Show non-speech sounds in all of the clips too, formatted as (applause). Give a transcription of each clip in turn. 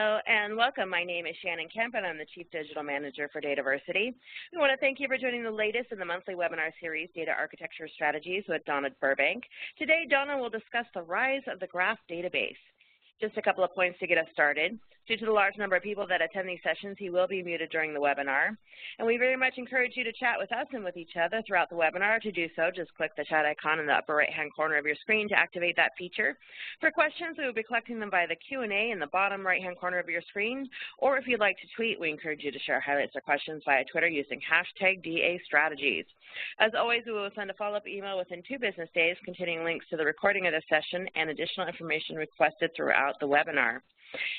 Hello and welcome. My name is Shannon Kemp and I'm the Chief Digital Manager for Dataversity. We want to thank you for joining the latest in the monthly webinar series, Data Architecture Strategies with Donna Burbank. Today, Donna will discuss the rise of the graph database. Just a couple of points to get us started. Due to the large number of people that attend these sessions, he will be muted during the webinar. And we very much encourage you to chat with us and with each other throughout the webinar. To do so, just click the chat icon in the upper right-hand corner of your screen to activate that feature. For questions, we will be collecting them by the Q&A in the bottom right-hand corner of your screen. Or if you'd like to tweet, we encourage you to share highlights or questions via Twitter using hashtag DA Strategies. As always, we will send a follow-up email within two business days containing links to the recording of this session and additional information requested throughout the webinar.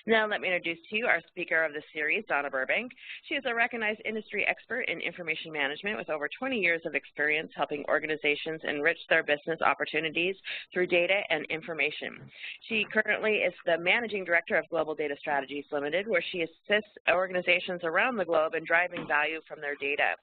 Now let me introduce to you our speaker of the series, Donna Burbank. She is a recognized industry expert in information management with over 20 years of experience helping organizations enrich their business opportunities through data and information. She currently is the Managing Director of Global Data Strategies Limited, where she assists organizations around the globe in driving value from their data.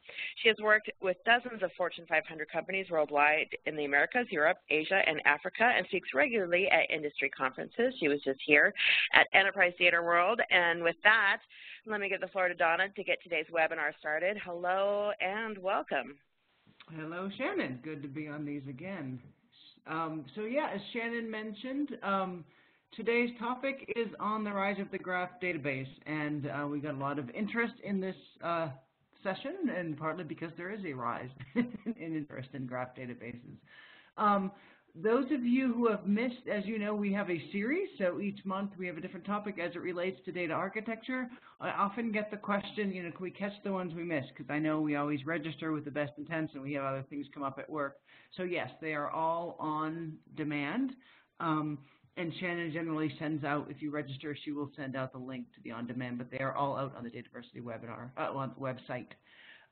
She has worked with dozens of Fortune 500 companies worldwide in the Americas, Europe, Asia, and Africa, and speaks regularly at industry conferences. She was just here at Enterprise Data World. And with that, let me give the floor to Donna to get today's webinar started. Hello and welcome. Hello, Shannon. Good to be on these again. Um, so yeah, as Shannon mentioned, um, today's topic is on the rise of the graph database, and uh, we got a lot of interest in this uh, session, and partly because there is a rise (laughs) in interest in graph databases. Um, those of you who have missed, as you know, we have a series, so each month we have a different topic as it relates to data architecture. I often get the question, you know, can we catch the ones we miss? Because I know we always register with the best intents and we have other things come up at work. So yes, they are all on demand. Um, and Shannon generally sends out, if you register, she will send out the link to the on-demand, but they are all out on the Dataversity webinar, uh, on the website.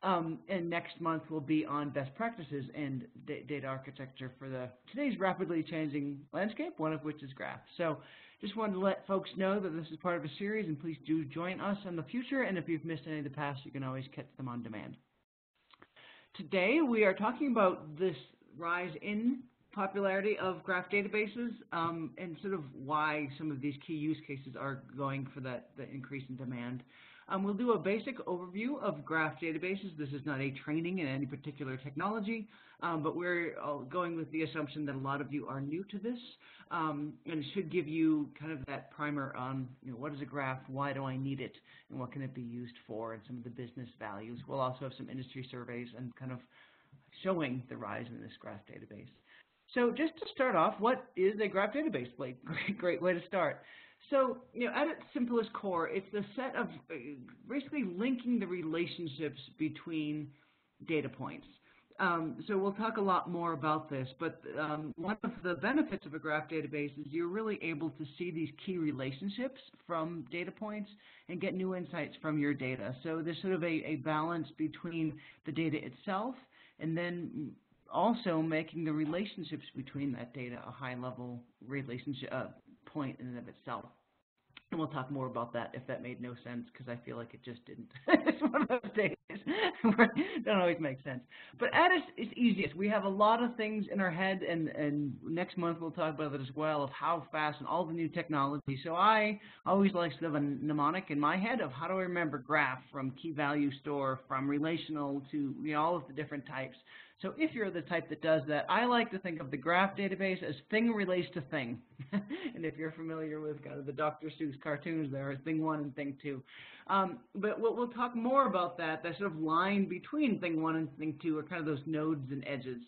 Um, and next month will be on best practices and data architecture for the today's rapidly changing landscape, one of which is graph. So just wanted to let folks know that this is part of a series, and please do join us in the future. And if you've missed any of the past, you can always catch them on demand. Today, we are talking about this rise in popularity of graph databases um, and sort of why some of these key use cases are going for that the increase in demand. Um, we'll do a basic overview of graph databases. This is not a training in any particular technology, um, but we're uh, going with the assumption that a lot of you are new to this, um, and should give you kind of that primer on, you know, what is a graph, why do I need it, and what can it be used for, and some of the business values. We'll also have some industry surveys and kind of showing the rise in this graph database. So just to start off, what is a graph database? (laughs) Great, great way to start. So, you know, at its simplest core, it's a set of basically linking the relationships between data points. Um, so we'll talk a lot more about this, but um, one of the benefits of a graph database is you're really able to see these key relationships from data points and get new insights from your data. So there's sort of a, a balance between the data itself and then also making the relationships between that data a high level relationship uh, point in and of itself. And we'll talk more about that if that made no sense, because I feel like it just didn't. (laughs) it's one of those days where it don't always make sense. But at its, its easiest, we have a lot of things in our head, and, and next month we'll talk about it as well, of how fast and all the new technology. So I always like to have a mnemonic in my head of how do I remember graph from key value store, from relational to you know, all of the different types. So if you're the type that does that, I like to think of the graph database as thing relates to thing. (laughs) and if you're familiar with kind of the Dr. Seuss cartoons, there are thing one and thing two. Um, but we'll, we'll, talk more about that, that sort of line between thing one and thing two are kind of those nodes and edges.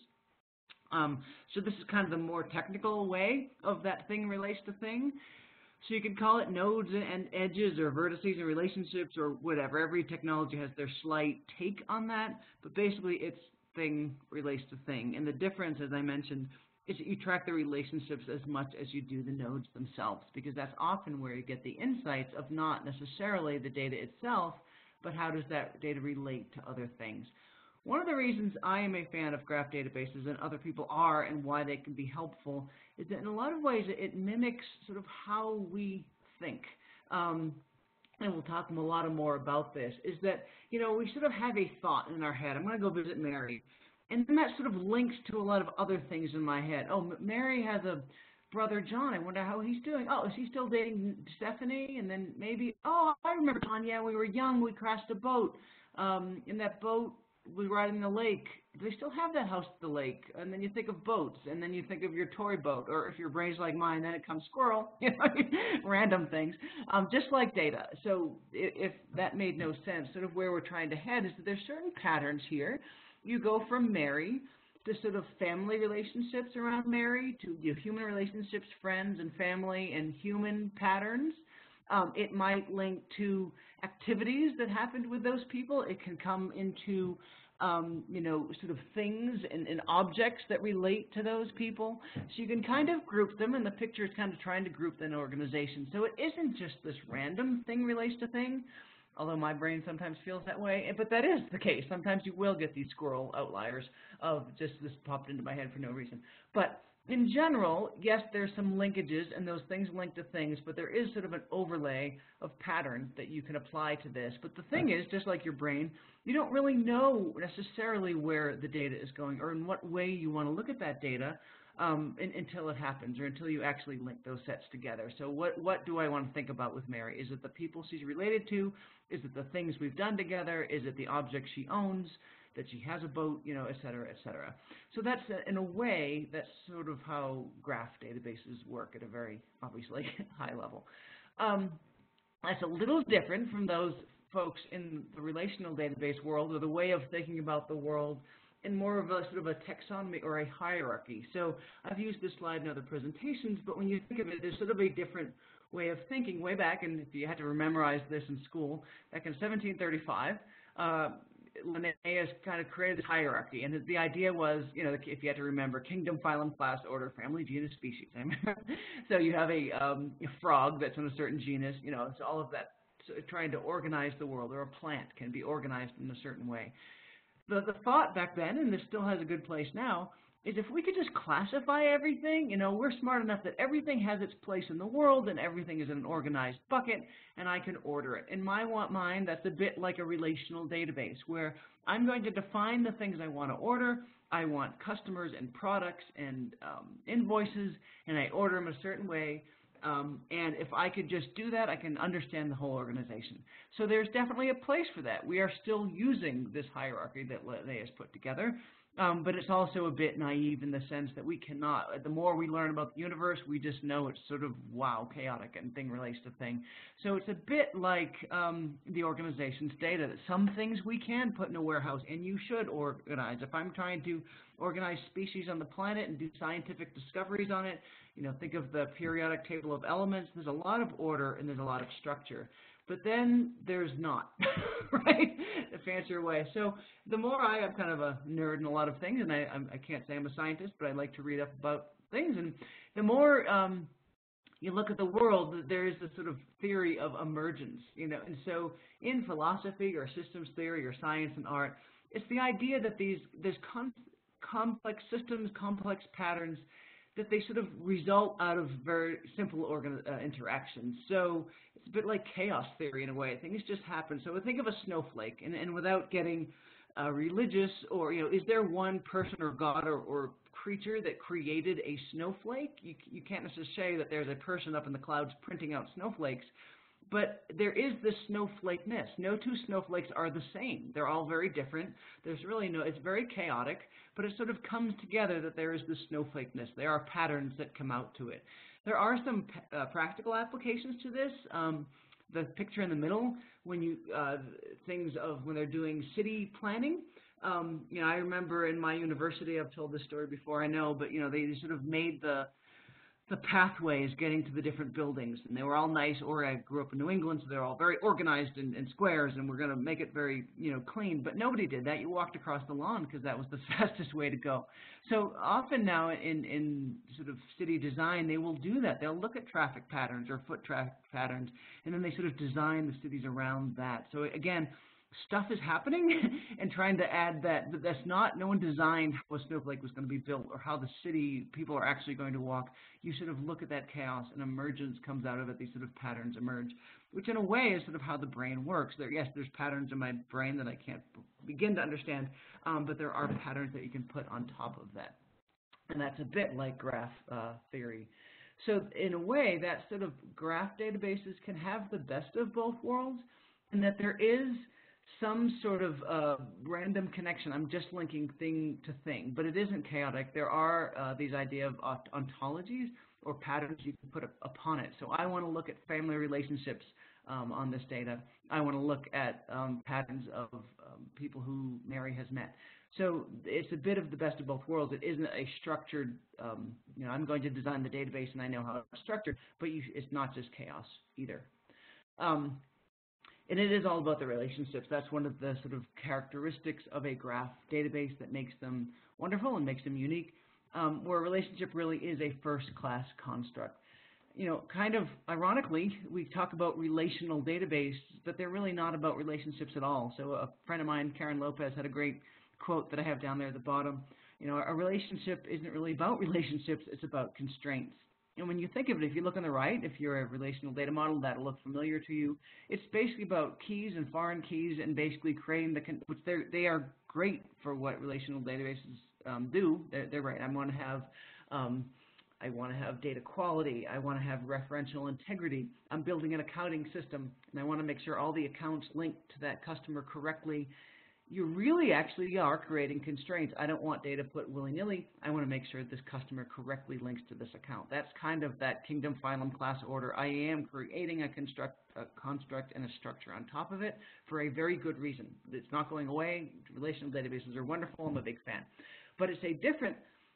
Um, so this is kind of the more technical way of that thing relates to thing. So you could call it nodes and edges or vertices and relationships or whatever. Every technology has their slight take on that, but basically it's thing relates to thing. And the difference, as I mentioned, is that you track the relationships as much as you do the nodes themselves, because that's often where you get the insights of not necessarily the data itself, but how does that data relate to other things. One of the reasons I am a fan of graph databases and other people are and why they can be helpful is that in a lot of ways it mimics sort of how we think. Um, and we'll talk a lot more about this, is that, you know, we sort of have a thought in our head. I'm going to go visit Mary. And then that sort of links to a lot of other things in my head. Oh, Mary has a brother John. I wonder how he's doing. Oh, is he still dating Stephanie? And then maybe, oh, I remember John. Yeah, we were young. We crashed a boat. Um, in that boat, we were riding the lake. Do they still have that house at the lake? And then you think of boats, and then you think of your toy boat. Or if your brain's like mine, then it comes squirrel. (laughs) You know, (laughs) random things. Um, just like data. So if, if that made no sense, sort of where we're trying to head is that there's certain patterns here. You go from Mary to sort of family relationships around Mary, to you know, human relationships, friends and family and human patterns. Um, it might link to activities that happened with those people. It can come into um, you know, sort of things and, and, objects that relate to those people. So you can kind of group them, and the picture is kind of trying to group an organization. So it isn't just this random thing relates to thing, although my brain sometimes feels that way, but that is the case. Sometimes you will get these squirrel outliers of just this popped into my head for no reason. But in general, yes, there's some linkages, and those things link to things, but there is sort of an overlay of pattern that you can apply to this. But the thing is, just like your brain, you don't really know necessarily where the data is going or in what way you want to look at that data um, in, until it happens or until you actually link those sets together. So what, what do I want to think about with Mary? Is it the people she's related to? Is it the things we've done together? Is it the object she owns? That she has a boat, you know, et cetera, et cetera. So that's, a, in a way, that's sort of how graph databases work at a very, obviously, (laughs) high level. Um, that's a little different from those folks in the relational database world or the way of thinking about the world in more of a sort of a taxonomy or a hierarchy. So I've used this slide in other presentations, but when you think of it, there's sort of a different way of thinking way back, and if you had to memorize this in school, back in 1735, uh, Linnaeus kind of created this hierarchy, and the idea was, you know, if you had to remember, kingdom, phylum, class, order, family, genus, species. (laughs) so you have a, um, a frog that's in a certain genus, you know, so all of that, so trying to organize the world, or a plant can be organized in a certain way the, the thought back then, and this still has a good place now, is if we could just classify everything, you know, we're smart enough that everything has its place in the world and everything is in an organized bucket and I can order it. In my mind, that's a bit like a relational database where I'm going to define the things I want to order. I want customers and products and um, invoices and I order them a certain way um, and if I could just do that, I can understand the whole organization. So there's definitely a place for that. We are still using this hierarchy that Linnaeus put together. Um, but it's also a bit naive in the sense that we cannot, the more we learn about the universe, we just know it's sort of, wow, chaotic and thing relates to thing. So it's a bit like um, the organization's data, that some things we can put in a warehouse, and you should organize. If I'm trying to organize species on the planet and do scientific discoveries on it, you know, think of the periodic table of elements, there's a lot of order and there's a lot of structure. But then there's not, (laughs) right? A fancier way. So the more I, am kind of a nerd in a lot of things, and I, I'm, I can not say I'm a scientist, but I like to read up about things. And the more um, you look at the world, there is this sort of theory of emergence, you know. And so in philosophy or systems theory or science and art, it's the idea that these there's com complex systems, complex patterns that they sort of result out of very simple organ uh, interactions. So it's a bit like chaos theory in a way. Things just happen. So think of a snowflake, and, and without getting uh, religious or, you know, is there one person or God or, or creature that created a snowflake? You, you can't necessarily say that there's a person up in the clouds printing out snowflakes. But there is this snowflakeness. No two snowflakes are the same. They're all very different. There's really no, it's very chaotic, but it sort of comes together that there is this snowflakeness. There are patterns that come out to it. There are some uh, practical applications to this. Um, the picture in the middle, when you, uh, things of when they're doing city planning, um, you know, I remember in my university, I've told this story before, I know, but you know, they sort of made the the pathways getting to the different buildings, and they were all nice. Or I grew up in New England, so they're all very organized in, in squares, and we're going to make it very, you know, clean. But nobody did that. You walked across the lawn because that was the (laughs) fastest way to go. So often now in in sort of city design, they will do that. They'll look at traffic patterns or foot traffic patterns, and then they sort of design the cities around that. So again, stuff is happening (laughs) and trying to add that but that's not no one designed how snowflake was going to be built or how the city people are actually going to walk. You sort of look at that chaos and emergence comes out of it. These sort of patterns emerge which in a way is sort of how the brain works. There yes there's patterns in my brain that i can't begin to understand um, but there are patterns that you can put on top of that. And that's a bit like graph uh, theory. So in a way, that sort of graph databases can have the best of both worlds, and that there is some sort of uh, random connection. I'm just linking thing to thing, but it isn't chaotic. There are uh, these idea of ontologies or patterns you can put upon it. So I want to look at family relationships um, on this data. I want to look at um, patterns of um, people who Mary has met. So it's a bit of the best of both worlds. It isn't a structured, um, you know, I'm going to design the database and I know how it's structured, but you, it's not just chaos either. Um, and it is all about the relationships. That's one of the sort of characteristics of a graph database that makes them wonderful and makes them unique, um, where a relationship really is a first-class construct. You know, kind of ironically, we talk about relational database, but they're really not about relationships at all. So a friend of mine, Karen Lopez, had a great quote that I have down there at the bottom. You know, a relationship isn't really about relationships, it's about constraints. And when you think of it, if you look on the right, if you're a relational data model, that'll look familiar to you. It's basically about keys and foreign keys and basically creating the, which they are great for what relational databases um, do. They're, they're, right. I want to have, um, I want to have data quality. I want to have referential integrity. I'm building an accounting system, and I want to make sure all the accounts link to that customer correctly you really actually are creating constraints. I don't want data put willy-nilly. I want to make sure this customer correctly links to this account. That's kind of that kingdom phylum class order. I am creating a construct, a construct and a structure on top of it for a very good reason. It's not going away. Relational databases are wonderful. I'm a big fan. But it's a different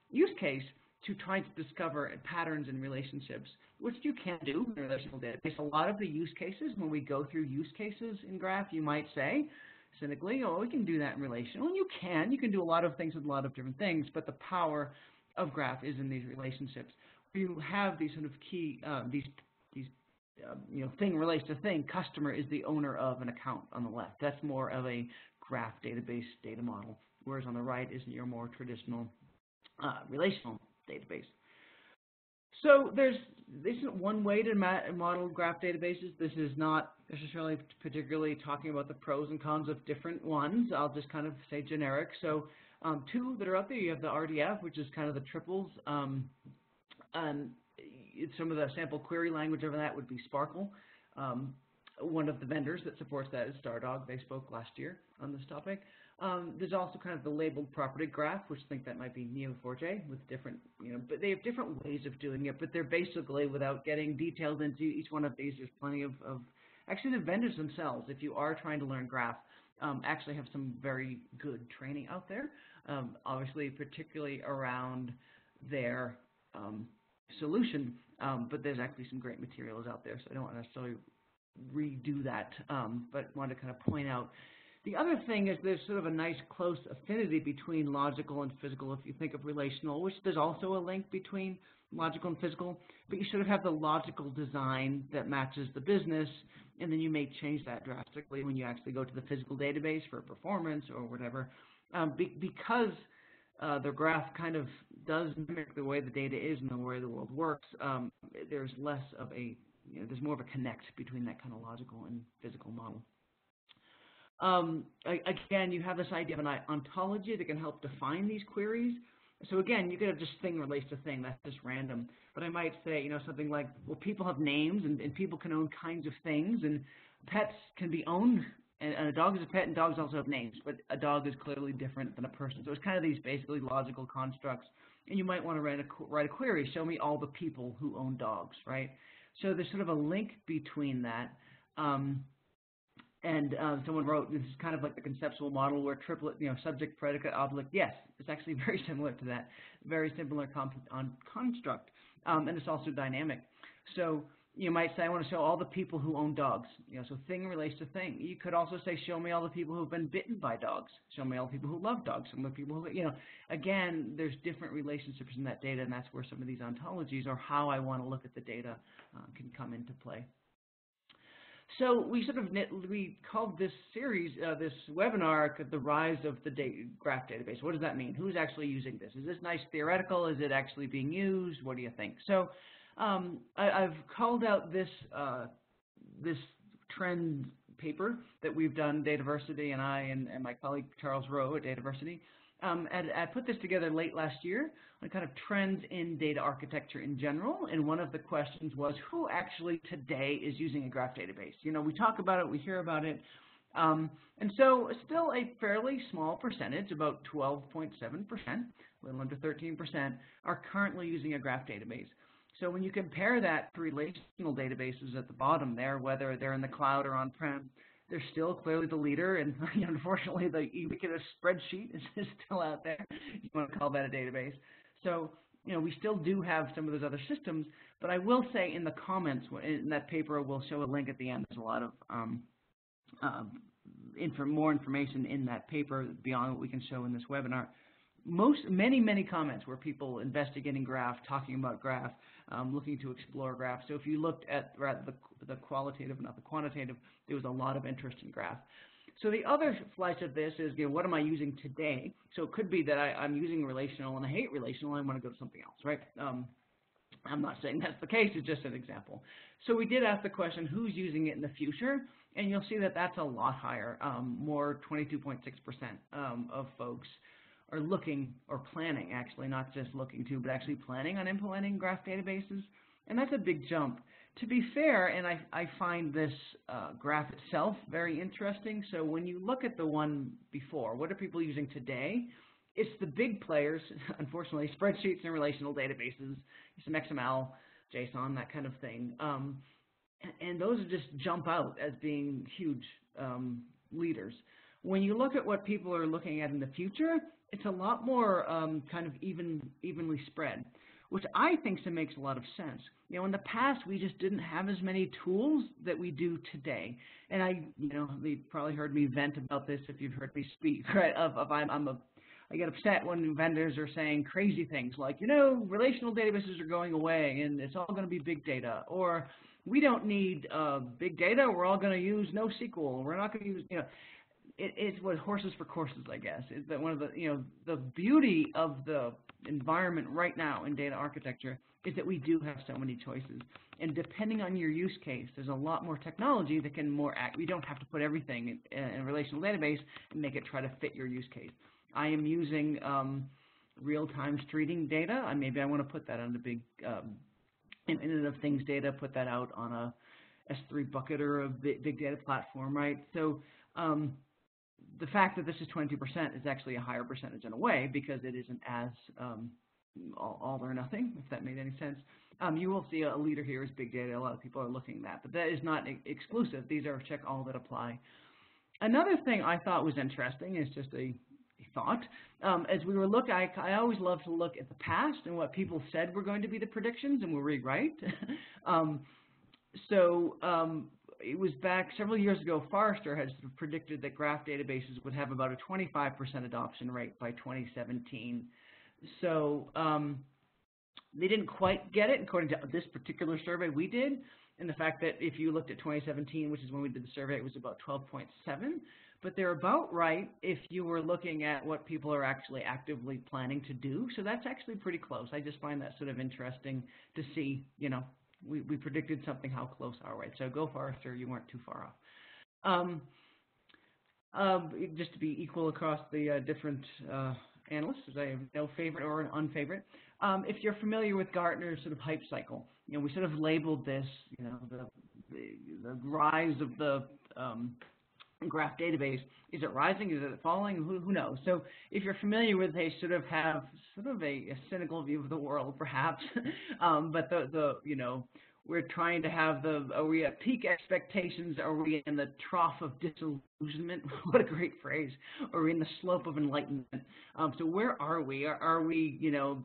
use case to trying to discover patterns and relationships, which you can do in a relational database. A lot of the use cases, when we go through use cases in Graph, you might say, cynically, oh, we can do that in relational. And you can. You can do a lot of things with a lot of different things, but the power of graph is in these relationships. You have these sort of key, uh, these, these uh, you know, thing relates to thing. Customer is the owner of an account on the left. That's more of a graph database data model, whereas on the right is your more traditional uh, relational database. So there's isn't one way to model graph databases. This is not necessarily particularly talking about the pros and cons of different ones. I'll just kind of say generic. So um, two that are out there, you have the RDF, which is kind of the triples. Um, and some of the sample query language over that would be SPARQL. Um, one of the vendors that supports that is Stardog. They spoke last year on this topic. Um, there's also kind of the labeled property graph, which I think that might be Neo4j with different, you know, but they have different ways of doing it, but they're basically, without getting detailed into each one of these, there's plenty of, of actually the vendors themselves, if you are trying to learn graph, um, actually have some very good training out there, um, obviously particularly around their um, solution, um, but there's actually some great materials out there, so I don't want to necessarily redo that, um, but want to kind of point out the other thing is there's sort of a nice close affinity between logical and physical if you think of relational, which there's also a link between logical and physical, but you sort of have the logical design that matches the business, and then you may change that drastically when you actually go to the physical database for performance or whatever. Um, be because uh, the graph kind of does mimic the way the data is and the way the world works, um, there's less of a, you know, there's more of a connect between that kind of logical and physical model. Um, again, you have this idea of an ontology that can help define these queries. So again, you could have just thing relates to thing, that's just random. But I might say, you know, something like, well, people have names and, and people can own kinds of things and pets can be owned and, and, a dog is a pet and dogs also have names, but a dog is clearly different than a person. So it's kind of these basically logical constructs. And you might want to write a, write a query, show me all the people who own dogs, right? So there's sort of a link between that. Um, and uh, someone wrote, this is kind of like the conceptual model where triplet, you know, subject, predicate, object. Yes, it's actually (laughs) very similar to that, very similar on construct, um, and it's also dynamic. So you might say, I want to show all the people who own dogs. You know, so thing relates to thing. You could also say, show me all the people who have been bitten by dogs. Show me all the people who love dogs. Some of the people who, you know, again, there's different relationships in that data, and that's where some of these ontologies or how I want to look at the data uh, can come into play. So we sort of we called this series, uh, this webinar, the rise of the graph database. What does that mean? Who's actually using this? Is this nice theoretical? Is it actually being used? What do you think? So um, I, have called out this uh, this trend paper that we've done, Dataversity and I and, and my colleague Charles Roe at Dataversity. Um, and I put this together late last year on kind of trends in data architecture in general, and one of the questions was who actually today is using a graph database? You know, we talk about it, we hear about it, um, and so still a fairly small percentage, about 12.7%, a little under 13%, are currently using a graph database. So when you compare that to relational databases at the bottom there, whether they're in the cloud or on-prem, they're still clearly the leader, and (laughs) unfortunately the ubiquitous spreadsheet is, is still out there. You want to call that a database. So you know, we still do have some of those other systems, but I will say in the comments in that paper, we'll show a link at the end. There's a lot of um, uh, more information in that paper beyond what we can show in this webinar. Most, many, many comments were people investigating graph, talking about graph, um, looking to explore graph. So if you looked at rather the, the qualitative, not the quantitative, there was a lot of interest in graph. So the other slice of this is, you know, what am I using today? So it could be that I, am using relational and I hate relational and I want to go to something else, right? Um, I'm not saying that's the case, it's just an example. So we did ask the question, who's using it in the future? And you'll see that that's a lot higher, um, more 22.6% um, of folks are looking or planning, actually, not just looking to, but actually planning on implementing graph databases. And that's a big jump. To be fair, and I, I find this uh, graph itself very interesting, so when you look at the one before, what are people using today? It's the big players, (laughs) unfortunately, spreadsheets and relational databases, some XML, JSON, that kind of thing. Um, and those just jump out as being huge um, leaders. When you look at what people are looking at in the future, it's a lot more um, kind of even evenly spread, which I think so makes a lot of sense. You know, in the past, we just didn't have as many tools that we do today. And I, you know, you've probably heard me vent about this if you've heard me speak, (laughs) right? Of, of I'm, I'm a, I get upset when vendors are saying crazy things like, you know, relational databases are going away and it's all going to be big data, or we don't need uh, big data. We're all going to use NoSQL. We're not going to use, you know, it, it's what horses for courses, I guess. Is that one of the, you know, the beauty of the environment right now in data architecture is that we do have so many choices. And depending on your use case, there's a lot more technology that can more act. We don't have to put everything in, in a relational database and make it try to fit your use case. I am using um, real-time streaming data. I, maybe I want to put that on the big um, Internet of Things data, put that out on a S3 bucket or a big data platform, right? So um, the fact that this is 20% is actually a higher percentage in a way because it isn't as um, all, all, or nothing, if that made any sense. Um, you will see a leader here is big data. A lot of people are looking at that, but that is not exclusive. These are check all that apply. Another thing I thought was interesting is just a, thought. Um, as we were looking, I, I, always love to look at the past and what people said were going to be the predictions, and we're right. (laughs) Um, so um, it was back several years ago, Forrester had predicted that graph databases would have about a 25% adoption rate by 2017. So um, they didn't quite get it according to this particular survey we did. And the fact that if you looked at 2017, which is when we did the survey, it was about 12.7. But they're about right if you were looking at what people are actually actively planning to do. So that's actually pretty close. I just find that sort of interesting to see, you know, we, we predicted something, how close are we? So go Forrester, you weren't too far off. Um, um, just to be equal across the uh, different uh, analysts, I have no favorite or an unfavorite. Um, if you're familiar with Gartner's sort of hype cycle, you know, we sort of labeled this, you know, the, the, the rise of the um, graph database. Is it rising? Is it falling? Who, who, knows? So if you're familiar with, they sort of have sort of a, a cynical view of the world, perhaps. (laughs) um, but the, the, you know, we're trying to have the, are we at peak expectations? Are we in the trough of disillusionment? (laughs) what a great phrase. Are we in the slope of enlightenment? Um, so where are we? Are, are we, you know,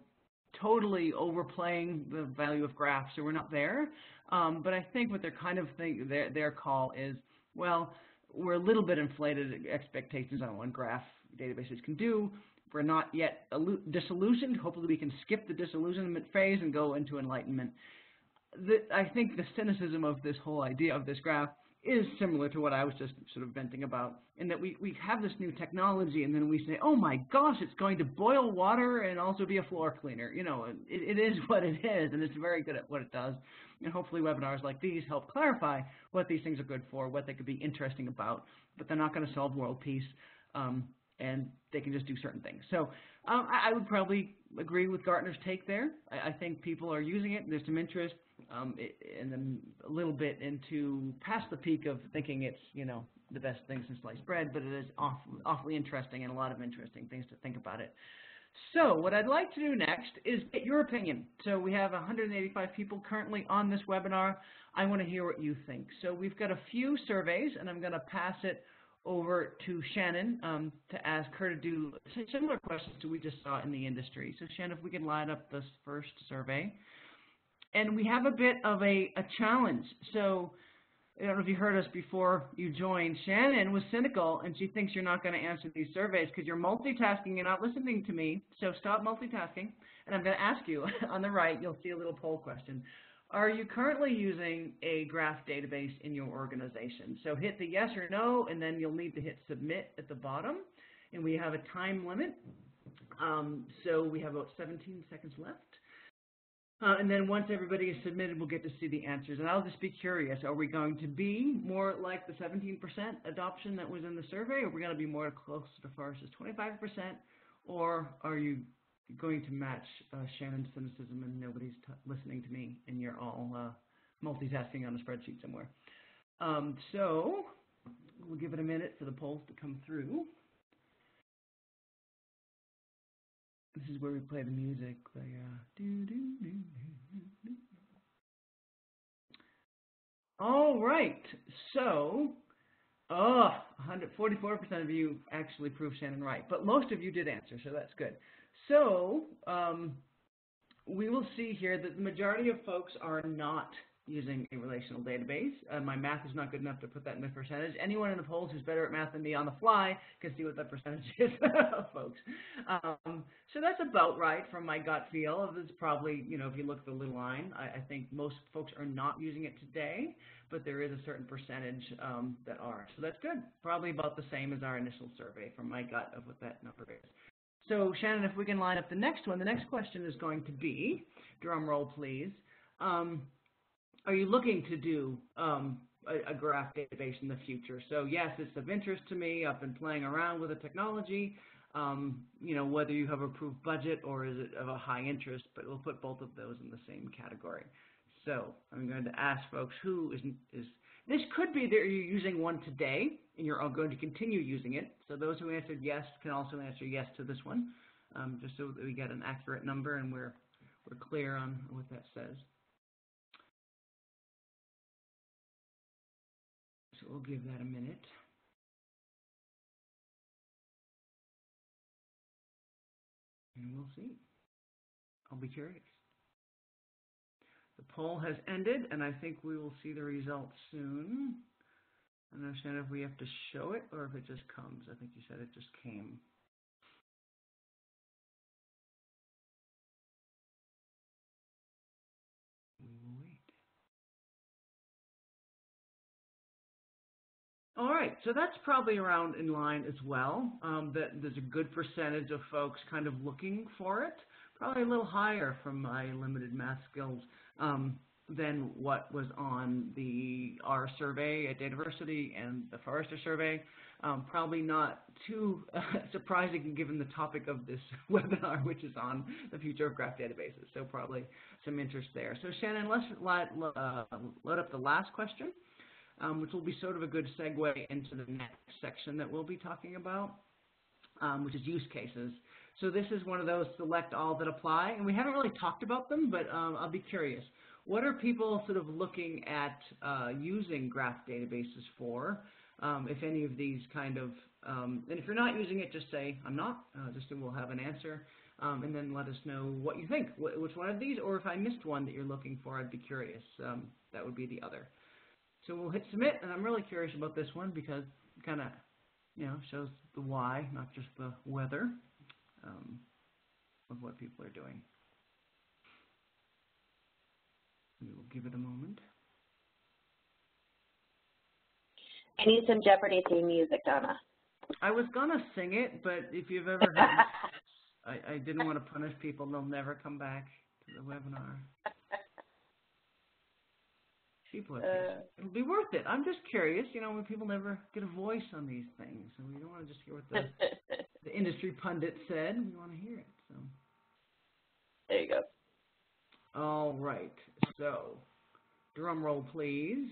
totally overplaying the value of graphs? So we're not there. Um, but I think what they're kind of think, their, their call is, well, we're a little bit inflated expectations on what graph databases can do. We're not yet disillusioned. Hopefully we can skip the disillusionment phase and go into enlightenment. The, I think the cynicism of this whole idea of this graph is similar to what I was just sort of venting about, in that we, we have this new technology and then we say, oh my gosh, it's going to boil water and also be a floor cleaner. You know, it, it is (laughs) what it is and it's very good at what it does. And hopefully webinars like these help clarify what these things are good for, what they could be interesting about, but they're not going to solve world peace. Um, and they can just do certain things. So um, I, I, would probably agree with Gartner's take there. I, I think people are using it. There's some interest, um, it, and then a little bit into past the peak of thinking it's you know the best thing since sliced bread, but it is awfully, awfully interesting and a lot of interesting things to think about it. So what I'd like to do next is get your opinion. So we have 185 people currently on this webinar. I want to hear what you think. So we've got a few surveys, and I'm going to pass it over to Shannon um, to ask her to do similar questions to we just saw in the industry. So Shannon, if we can line up this first survey. And we have a bit of a, a challenge. So I don't know if you heard us before you joined. Shannon was cynical, and she thinks you're not going to answer these surveys because you're multitasking You're not listening to me. So stop multitasking. And I'm going to ask you (laughs) on the right, you'll see a little poll question. Are you currently using a graph database in your organization? So hit the yes or no, and then you'll need to hit submit at the bottom. And we have a time limit. Um, so we have about 17 seconds left. Uh, and then once everybody is submitted, we'll get to see the answers. And I'll just be curious, are we going to be more like the 17% adoption that was in the survey, or are we going to be more close to the Forrester's 25%, or are you going to match uh, Shannon's cynicism and nobody's listening to me and you're all uh, multitasking on a spreadsheet somewhere? Um, so we'll give it a minute for the polls to come through. This is where we play the music. Uh, All right. So, oh, 144% of you actually proved Shannon right, but most of you did answer, so that's good. So, um, we will see here that the majority of folks are not using a relational database. Uh, my math is not good enough to put that in the percentage. Anyone in the polls who's better at math than me on the fly can see what that percentage (laughs) is, folks. Um, so that's about right from my gut feel. It's probably, you know, if you look at the little line, I, I, think most folks are not using it today, but there is a certain percentage um, that are. So that's good. Probably about the same as our initial survey from my gut of what that number is. So Shannon, if we can line up the next one, the next question is going to be, drum roll please, um, are you looking to do um, a, a, graph database in the future? So yes, it's of interest to me. I've been playing around with the technology. Um, you know, whether you have approved budget or is it of a high interest, but we'll put both of those in the same category. So I'm going to ask folks who is, is this could be that you're using one today and you're all going to continue using it. So those who answered yes can also answer yes to this one, um, just so that we get an accurate number and we're, we're clear on what that says. So we'll give that a minute. And we'll see. I'll be curious. The poll has ended, and I think we will see the results soon. I don't understand if we have to show it or if it just comes. I think you said it just came. All right, so that's probably around in line as well. Um, that there's a good percentage of folks kind of looking for it. Probably a little higher from my limited math skills um, than what was on the R survey at Dataversity and the Forrester survey. Um, probably not too (laughs) surprising given the topic of this (laughs) webinar, which is on the future of graph databases. So probably some interest there. So Shannon, let's uh, load up the last question um, which will be sort of a good segue into the next section that we'll be talking about, um, which is use cases. So this is one of those select all that apply, and we haven't really talked about them, but um, I'll be curious. What are people sort of looking at uh, using graph databases for, um, if any of these kind of, um, and if you're not using it, just say, I'm not, uh, just we'll have an answer. Um, and then let us know what you think, wh which one of these, or if I missed one that you're looking for, I'd be curious. Um, that would be the other. So we'll hit submit, and I'm really curious about this one because it kind of, you know, shows the why, not just the whether um, of what people are doing. We will give it a moment. I need some Jeopardy theme music, Donna. I was gonna sing it, but if you've ever heard, (laughs) I, I didn't want to punish people; they'll never come back to the webinar. Uh, It'll be worth it. I'm just curious, you know, when people never get a voice on these things, and we don't want to just hear what the, (laughs) the industry pundit said. We want to hear it. So. There you go. All right. So, drum roll, please.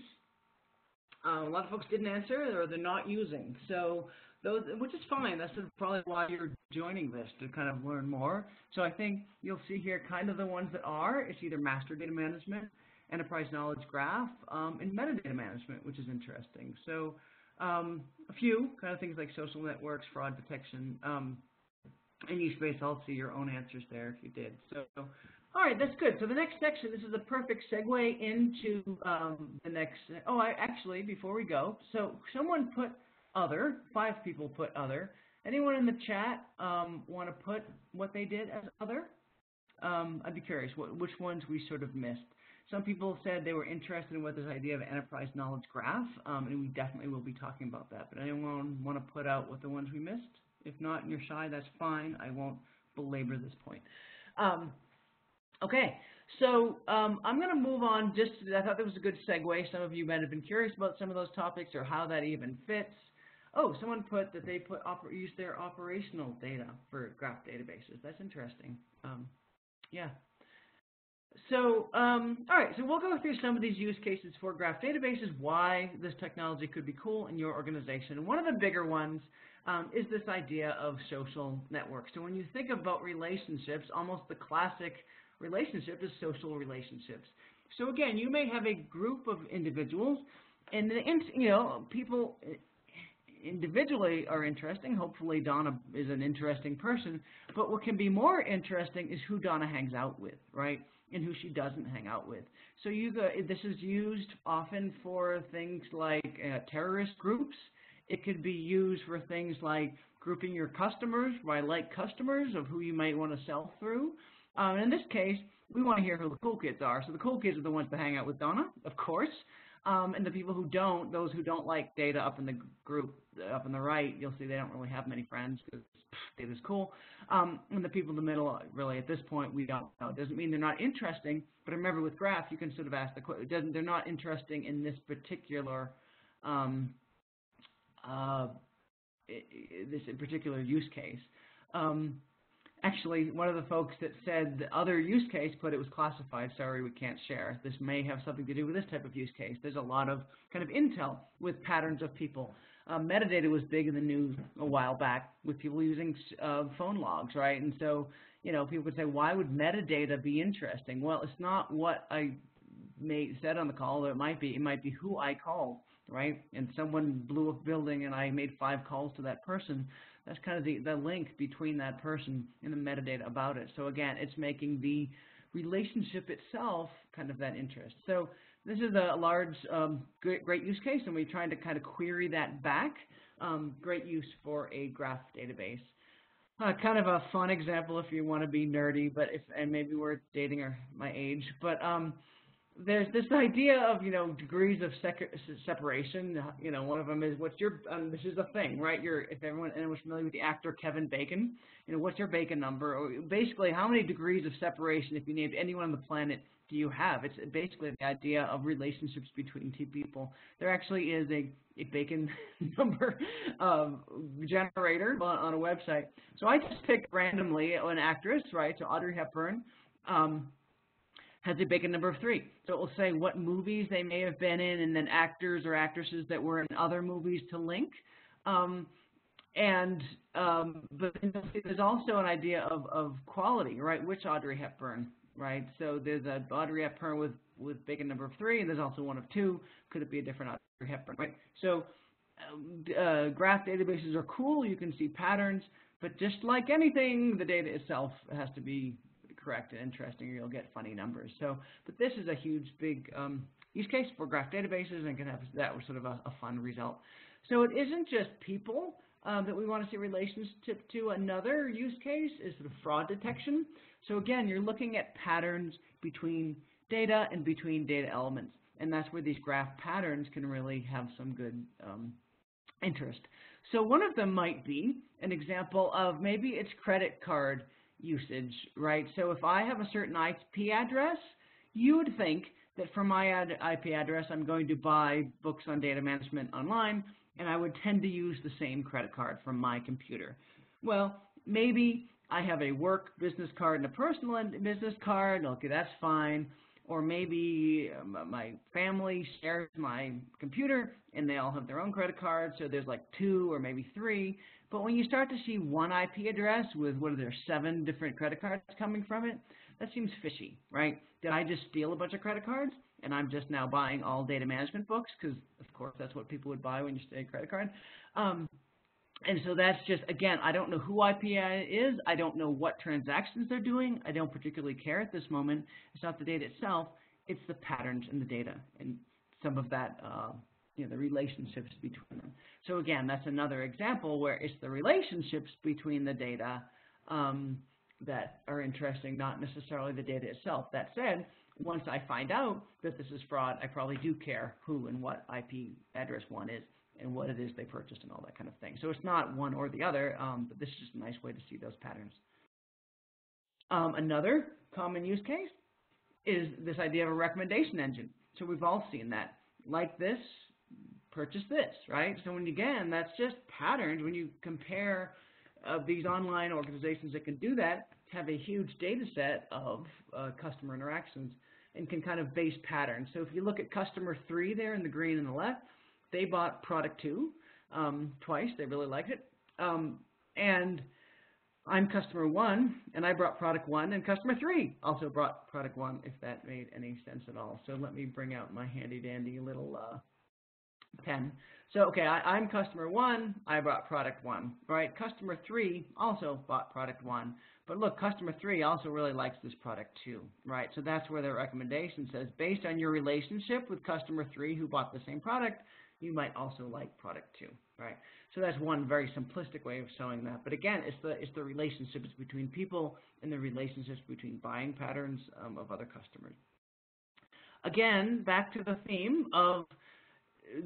Uh, a lot of folks didn't answer, or they're not using. So those, which is fine. That's probably why you're joining this to kind of learn more. So I think you'll see here kind of the ones that are. It's either master data management, enterprise knowledge graph, um, and metadata management, which is interesting. So um, a few kind of things like social networks, fraud detection, um, and use space. I'll see your own answers there if you did. So, all right, that's good. So the next section, this is a perfect segue into um, the next. Oh, I actually before we go, so someone put other. Five people put other. Anyone in the chat um, want to put what they did as other? Um, I'd be curious what, which ones we sort of missed. Some people said they were interested in what this idea of enterprise knowledge graph, um, and we definitely will be talking about that. But anyone want to put out what the ones we missed? If not, and you're shy, that's fine. I won't belabor this point. Um, okay, so um, I'm going to move on. Just I thought that was a good segue. Some of you might have been curious about some of those topics or how that even fits. Oh, someone put that they put use their operational data for graph databases. That's interesting. Um, yeah. So, um, all right, so we'll go through some of these use cases for graph databases, why this technology could be cool in your organization. And one of the bigger ones um, is this idea of social networks. So when you think about relationships, almost the classic relationship is social relationships. So again, you may have a group of individuals, and the, you know, people individually are interesting. Hopefully Donna is an interesting person. But what can be more interesting is who Donna hangs out with, right? And who she doesn't hang out with. So you go, this is used often for things like uh, terrorist groups. It could be used for things like grouping your customers by like customers of who you might want to sell through. Um, in this case, we want to hear who the cool kids are. So the cool kids are the ones that hang out with Donna, of course. Um, and the people who don't, those who don't like data up in the group, up in the right, you'll see they don't really have many friends because data's cool. Um, and the people in the middle, really, at this point, we don't know. It doesn't mean they're not interesting, but remember with graph, you can sort of ask the question, they're not interesting in this particular, um, uh, this particular use case. Um, Actually, one of the folks that said the other use case put it was classified. Sorry, we can't share. This may have something to do with this type of use case. There's a lot of kind of intel with patterns of people. Uh, metadata was big in the news a while back with people using uh, phone logs, right? And so, you know, people would say, why would metadata be interesting? Well, it's not what I may said on the call. It might be. It might be who I called, right? And someone blew a building, and I made five calls to that person that's kind of the, the link between that person and the metadata about it. So again, it's making the relationship itself kind of that interest. So this is a large, um, great, great use case, and we're trying to kind of query that back. Um, great use for a graph database. Uh, kind of a fun example if you want to be nerdy, but if and maybe we're dating our my age, but um, there's this idea of you know degrees of separation. You know, one of them is what's your um, this is a thing, right? You're if everyone anyone's familiar with the actor Kevin Bacon, you know, what's your Bacon number? Or basically, how many degrees of separation, if you named anyone on the planet, do you have? It's basically the idea of relationships between two people. There actually is a, a Bacon (laughs) number um, generator on, on a website. So I just picked randomly an actress, right? So Audrey Hepburn. Um, has a Bacon number of three. So it will say what movies they may have been in and then actors or actresses that were in other movies to link. Um, and um, but there's also an idea of, of quality, right? Which Audrey Hepburn, right? So there's a Audrey Hepburn with, with Bacon number of three, and there's also one of two. Could it be a different Audrey Hepburn, right? So uh, graph databases are cool. You can see patterns, but just like anything, the data itself has to be correct and interesting, or you'll get funny numbers. So, but this is a huge, big um, use case for graph databases, and can have that was sort of a, a fun result. So it isn't just people um, that we want to see relationship to. Another use case is sort of fraud detection. So again, you're looking at patterns between data and between data elements, and that's where these graph patterns can really have some good um, interest. So one of them might be an example of maybe it's credit card usage, right? So if I have a certain IP address, you would think that for my IP address, I'm going to buy books on data management online, and I would tend to use the same credit card from my computer. Well, maybe I have a work business card and a personal business card. Okay, that's fine. Or maybe um, my family shares my computer and they all have their own credit cards, so there's like two or maybe three. But when you start to see one IP address with, what are there, seven different credit cards coming from it, that seems fishy, right? Did I just steal a bunch of credit cards and I'm just now buying all data management books? Because, of course, that's what people would buy when you steal a credit card. Um, and so that's just, again, I don't know who IPI is. I don't know what transactions they're doing. I don't particularly care at this moment. It's not the data itself. It's the patterns in the data and some of that, uh, you know, the relationships between them. So again, that's another example where it's the relationships between the data um, that are interesting, not necessarily the data itself. That said, once I find out that this is fraud, I probably do care who and what IP address one is and what it is they purchased and all that kind of thing. So it's not one or the other, um, but this is just a nice way to see those patterns. Um, another common use case is this idea of a recommendation engine. So we've all seen that. Like this, purchase this, right? So when again, that's just patterns. When you compare uh, these online organizations that can do that, have a huge data set of uh, customer interactions and can kind of base patterns. So if you look at customer three there in the green on the left, they bought product two um, twice. They really liked it. Um, and I'm customer one, and I brought product one, and customer three also brought product one, if that made any sense at all. So let me bring out my handy dandy little uh, pen. So, okay, I, am customer one, I bought product one, right? Customer three also bought product one. But look, customer three also really likes this product too, right? So that's where the recommendation says, based on your relationship with customer three who bought the same product, you might also like product two, right? So that's one very simplistic way of showing that. But again, it's the, it's the relationships between people and the relationships between buying patterns um, of other customers. Again, back to the theme of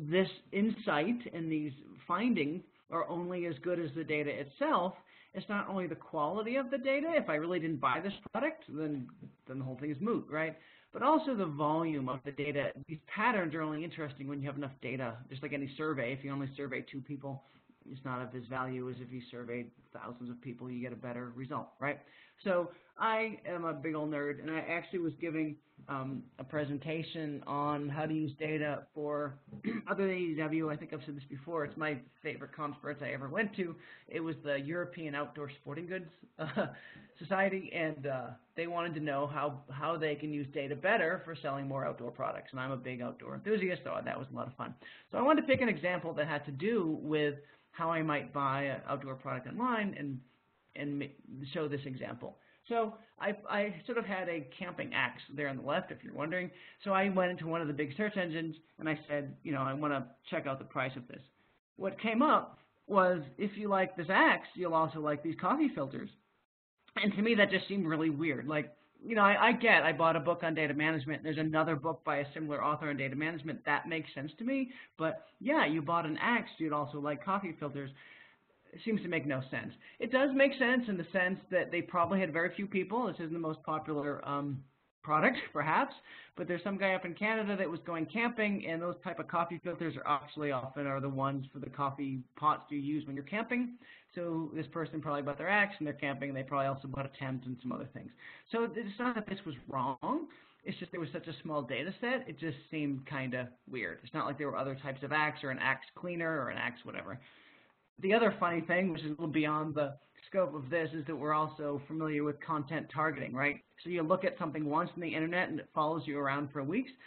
this insight and these findings are only as good as the data itself. It's not only the quality of the data. If I really didn't buy this product, then, then the whole thing is moot, right? But also the volume of the data. These patterns are only interesting when you have enough data. Just like any survey, if you only survey two people, it's not of as value as if you surveyed thousands of people, you get a better result, right? So I am a big old nerd, and I actually was giving um, a presentation on how to use data for (clears throat) other than EDW. I think I've said this before. It's my favorite conference I ever went to. It was the European Outdoor Sporting Goods uh, (laughs) Society, and uh, they wanted to know how, how they can use data better for selling more outdoor products. And I'm a big outdoor enthusiast, so that was a lot of fun. So I wanted to pick an example that had to do with how I might buy an outdoor product online and, and show this example. So I, I, sort of had a camping axe there on the left, if you're wondering. So I went into one of the big search engines and I said, you know, I want to check out the price of this. What came up was, if you like this axe, you'll also like these coffee filters. And to me, that just seemed really weird. Like, you know, I, I get I bought a book on data management. There's another book by a similar author on data management. That makes sense to me. But yeah, you bought an axe. You'd also like coffee filters. Seems to make no sense. It does make sense in the sense that they probably had very few people. This isn't the most popular um, product, (laughs) perhaps, but there's some guy up in Canada that was going camping, and those type of coffee filters are actually often are the ones for the coffee pots you use when you're camping. So this person probably bought their axe and they're camping, and they probably also bought a tent and some other things. So it's not that this was wrong. It's just there was such a small data set, it just seemed kind of weird. It's not like there were other types of axe or an axe cleaner or an axe whatever. The other funny thing, which is a little beyond the scope of this is that we're also familiar with content targeting, right? So you look at something once on the internet and it follows you around for weeks. (laughs)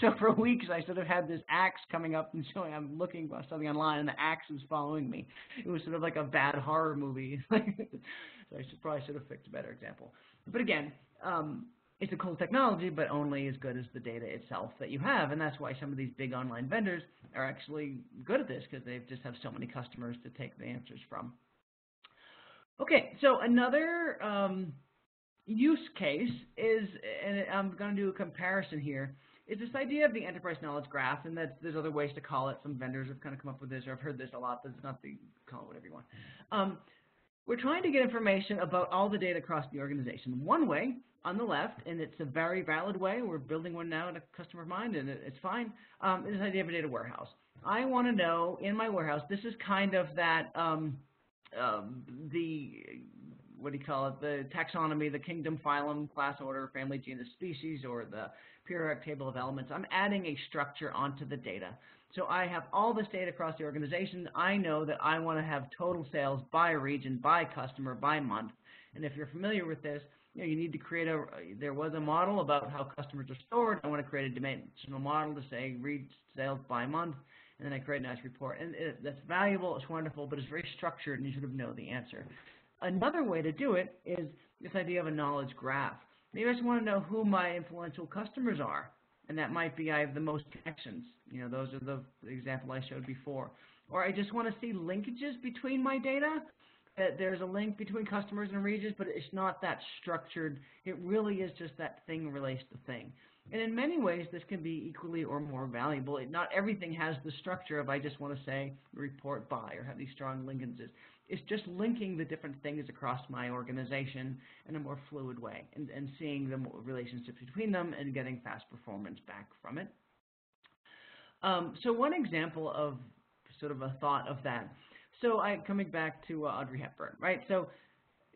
So, so for weeks I sort of had this axe coming up and showing I'm looking for something online and the axe is following me. It was sort of like a bad horror movie. (laughs) so I should probably should have picked a better example. But again, um, it's a cool technology, but only as good as the data itself that you have. And that's why some of these big online vendors are actually good at this because they just have so many customers to take the answers from. Okay, so another um, use case is, and I'm going to do a comparison here, is this idea of the enterprise knowledge graph, and that there's other ways to call it. Some vendors have kind of come up with this, or I've heard this a lot, it's not the, call it whatever you want. Um, we're trying to get information about all the data across the organization. One way, on the left, and it's a very valid way, we're building one now in a customer of mine, and it's fine, um, is this idea of a data warehouse. I want to know in my warehouse, this is kind of that, um, um, the, what do you call it, the taxonomy, the kingdom, phylum, class, order, family, genus, species, or the periodic table of elements. I'm adding a structure onto the data. So I have all this data across the organization. I know that I want to have total sales by region, by customer, by month. And if you're familiar with this, you, know, you need to create a, uh, there was a model about how customers are stored. I want to create a dimensional model to say read sales by month, and then I create a nice report. And it, that's valuable, it's wonderful, but it's very structured, and you sort of know the answer. Another way to do it is this idea of a knowledge graph. Maybe I just want to know who my influential customers are and that might be I have the most connections. You know, those are the, the example I showed before. Or I just want to see linkages between my data. That there's a link between customers and regions, but it's not that structured. It really is just that thing relates to thing. And in many ways, this can be equally or more valuable. It, not everything has the structure of I just want to say report by or have these strong linkages. It's just linking the different things across my organization in a more fluid way and, and seeing the relationships between them and getting fast performance back from it. Um, so one example of sort of a thought of that. So I coming back to uh, Audrey Hepburn, right? So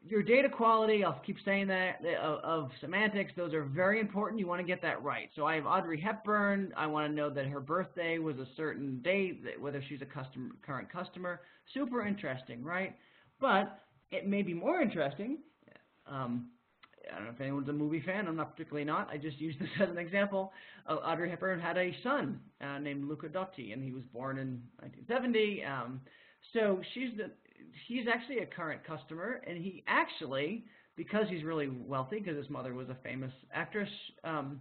your data quality, I'll keep saying that, of, of, semantics, those are very important. You want to get that right. So I have Audrey Hepburn. I want to know that her birthday was a certain date, whether she's a customer, current customer. Super interesting, right? But it may be more interesting. Um, I don't know if anyone's a movie fan. I'm not particularly not. I just use this (laughs) as an example. Uh, Audrey Hepburn had a son uh, named Luca Dotti, and he was born in 1970. Um, so she's the he's actually a current customer, and he actually, because he's really wealthy, because his mother was a famous actress, um,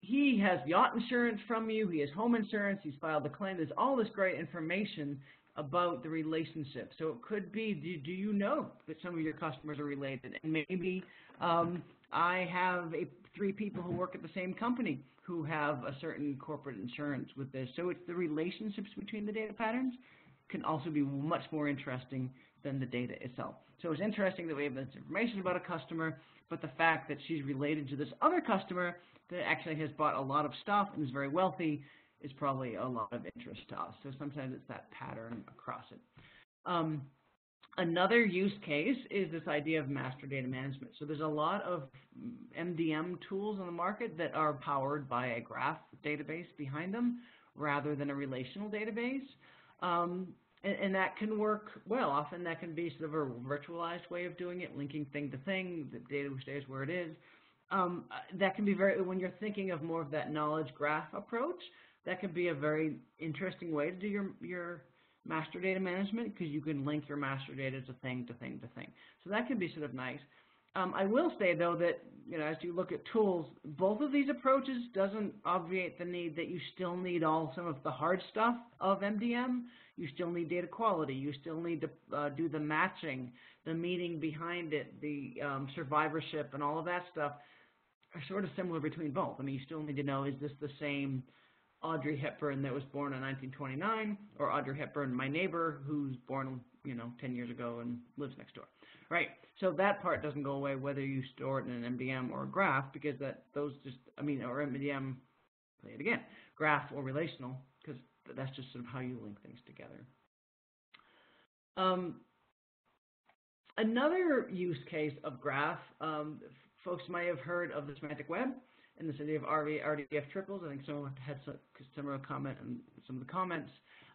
he has yacht insurance from you, he has home insurance, he's filed a claim. There's all this great information about the relationship. So it could be, do, do you know that some of your customers are related? And maybe um, I have a, three people who work at the same company who have a certain corporate insurance with this. So it's the relationships between the data patterns can also be much more interesting than the data itself. So it's interesting that we have this information about a customer, but the fact that she's related to this other customer that actually has bought a lot of stuff and is very wealthy is probably a lot of interest to us. So sometimes it's that pattern across it. Um, another use case is this idea of master data management. So there's a lot of MDM tools on the market that are powered by a graph database behind them rather than a relational database. Um, and, and, that can work well. Often that can be sort of a virtualized way of doing it, linking thing to thing, the data stays where it is. Um, that can be very, when you're thinking of more of that knowledge graph approach, that can be a very interesting way to do your, your master data management because you can link your master data to thing to thing to thing. So that can be sort of nice. Um, I will say, though, that you know, as you look at tools, both of these approaches doesn't obviate the need that you still need all some of the hard stuff of MDM. You still need data quality. You still need to uh, do the matching, the meaning behind it, the um, survivorship, and all of that stuff are sort of similar between both. I mean, you still need to know, is this the same Audrey Hepburn that was born in 1929 or Audrey Hepburn, my neighbor, who's born, you know, 10 years ago and lives next door? Right. So that part doesn't go away whether you store it in an MDM or a graph because that those just I mean or MDM play it again graph or relational because that's just sort of how you link things together. Um, another use case of graph, um, folks might have heard of the semantic web and this idea of RV, RDF triples. I think someone had some similar comment in some of the comments.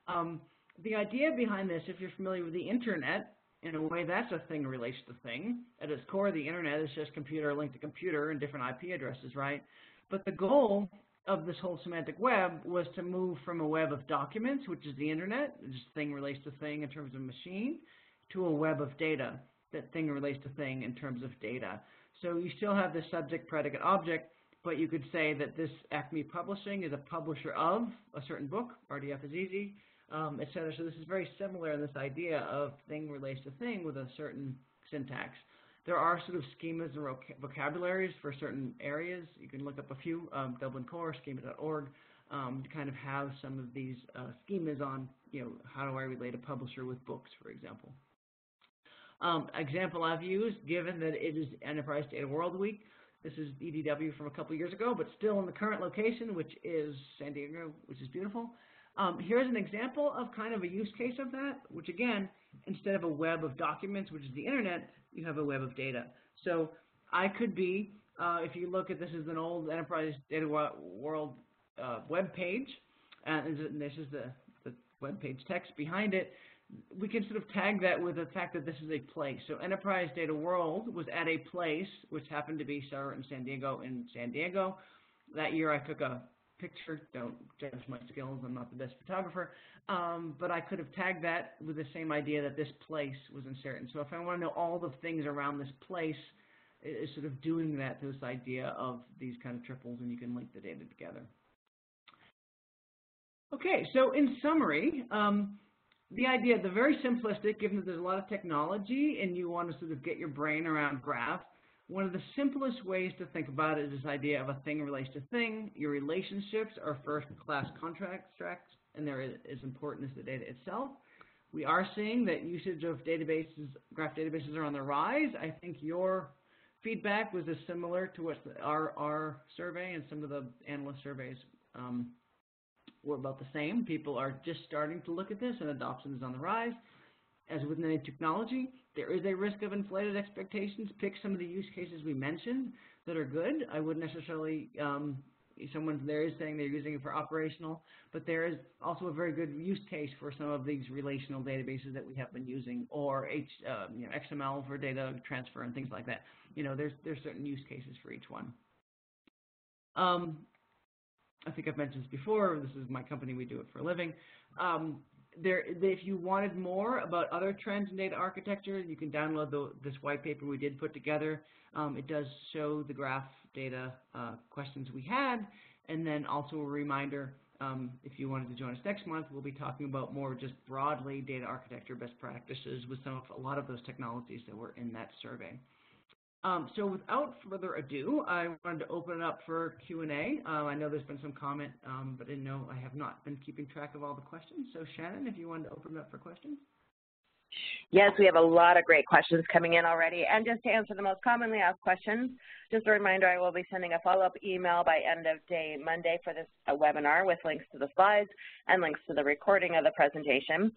Um, the idea behind this, if you're familiar with the internet, in a way, that's a thing relates to thing. At its core, the internet is just computer linked to computer and different IP addresses, right? But the goal of this whole semantic web was to move from a web of documents, which is the internet, just thing relates to thing in terms of machine, to a web of data, that thing relates to thing in terms of data. So you still have the subject, predicate, object, but you could say that this Acme Publishing is a publisher of a certain book, RDF is easy, um, et cetera. So this is very similar in this idea of thing relates to thing with a certain syntax. There are sort of schemas and vocabularies for certain areas. You can look up a few, um, Dublin Core, schema.org, um, to kind of have some of these uh, schemas on, you know, how do I relate a publisher with books, for example. Um, example I've used, given that it is Enterprise Data World Week, this is EDW from a couple years ago, but still in the current location, which is San Diego, which is beautiful. Um, here's an example of kind of a use case of that, which again, instead of a web of documents, which is the internet, you have a web of data. So I could be, uh, if you look at this is an old Enterprise Data World uh, web page, and this is the, the web page text behind it we can sort of tag that with the fact that this is a place. So Enterprise Data World was at a place, which happened to be Sarah in San Diego in San Diego. That year I took a picture. Don't judge my skills. I'm not the best photographer. Um, but I could have tagged that with the same idea that this place was inserted. So if I want to know all the things around this place, it's sort of doing that to this idea of these kind of triples, and you can link the data together. Okay, so in summary, um, the idea, the very simplistic, given that there's a lot of technology and you want to sort of get your brain around graph, one of the simplest ways to think about it is this idea of a thing relates to thing. Your relationships are first-class constructs, and they're as important as the data itself. We are seeing that usage of databases, graph databases are on the rise. I think your feedback was as similar to what our, our survey and some of the analyst surveys um, were about the same. People are just starting to look at this, and adoption is on the rise. As with any technology, there is a risk of inflated expectations. Pick some of the use cases we mentioned that are good. I wouldn't necessarily, um, someone there is saying they're using it for operational, but there is also a very good use case for some of these relational databases that we have been using, or H, uh, you know, XML for data transfer and things like that. You know, there's, there's certain use cases for each one. Um, I think I've mentioned this before. This is my company. We do it for a living. Um, there, if you wanted more about other trends in data architecture, you can download the, this white paper we did put together. Um, it does show the graph data uh, questions we had, and then also a reminder, um, if you wanted to join us next month, we'll be talking about more just broadly data architecture best practices with some of, a lot of those technologies that were in that survey. Um, so without further ado, I wanted to open it up for Q&A. Um, I know there's been some comment, um, but I know I have not been keeping track of all the questions. So Shannon, if you wanted to open it up for questions. Yes, we have a lot of great questions coming in already. And just to answer the most commonly asked questions, just a reminder, I will be sending a follow-up email by end of day Monday for this uh, webinar with links to the slides and links to the recording of the presentation.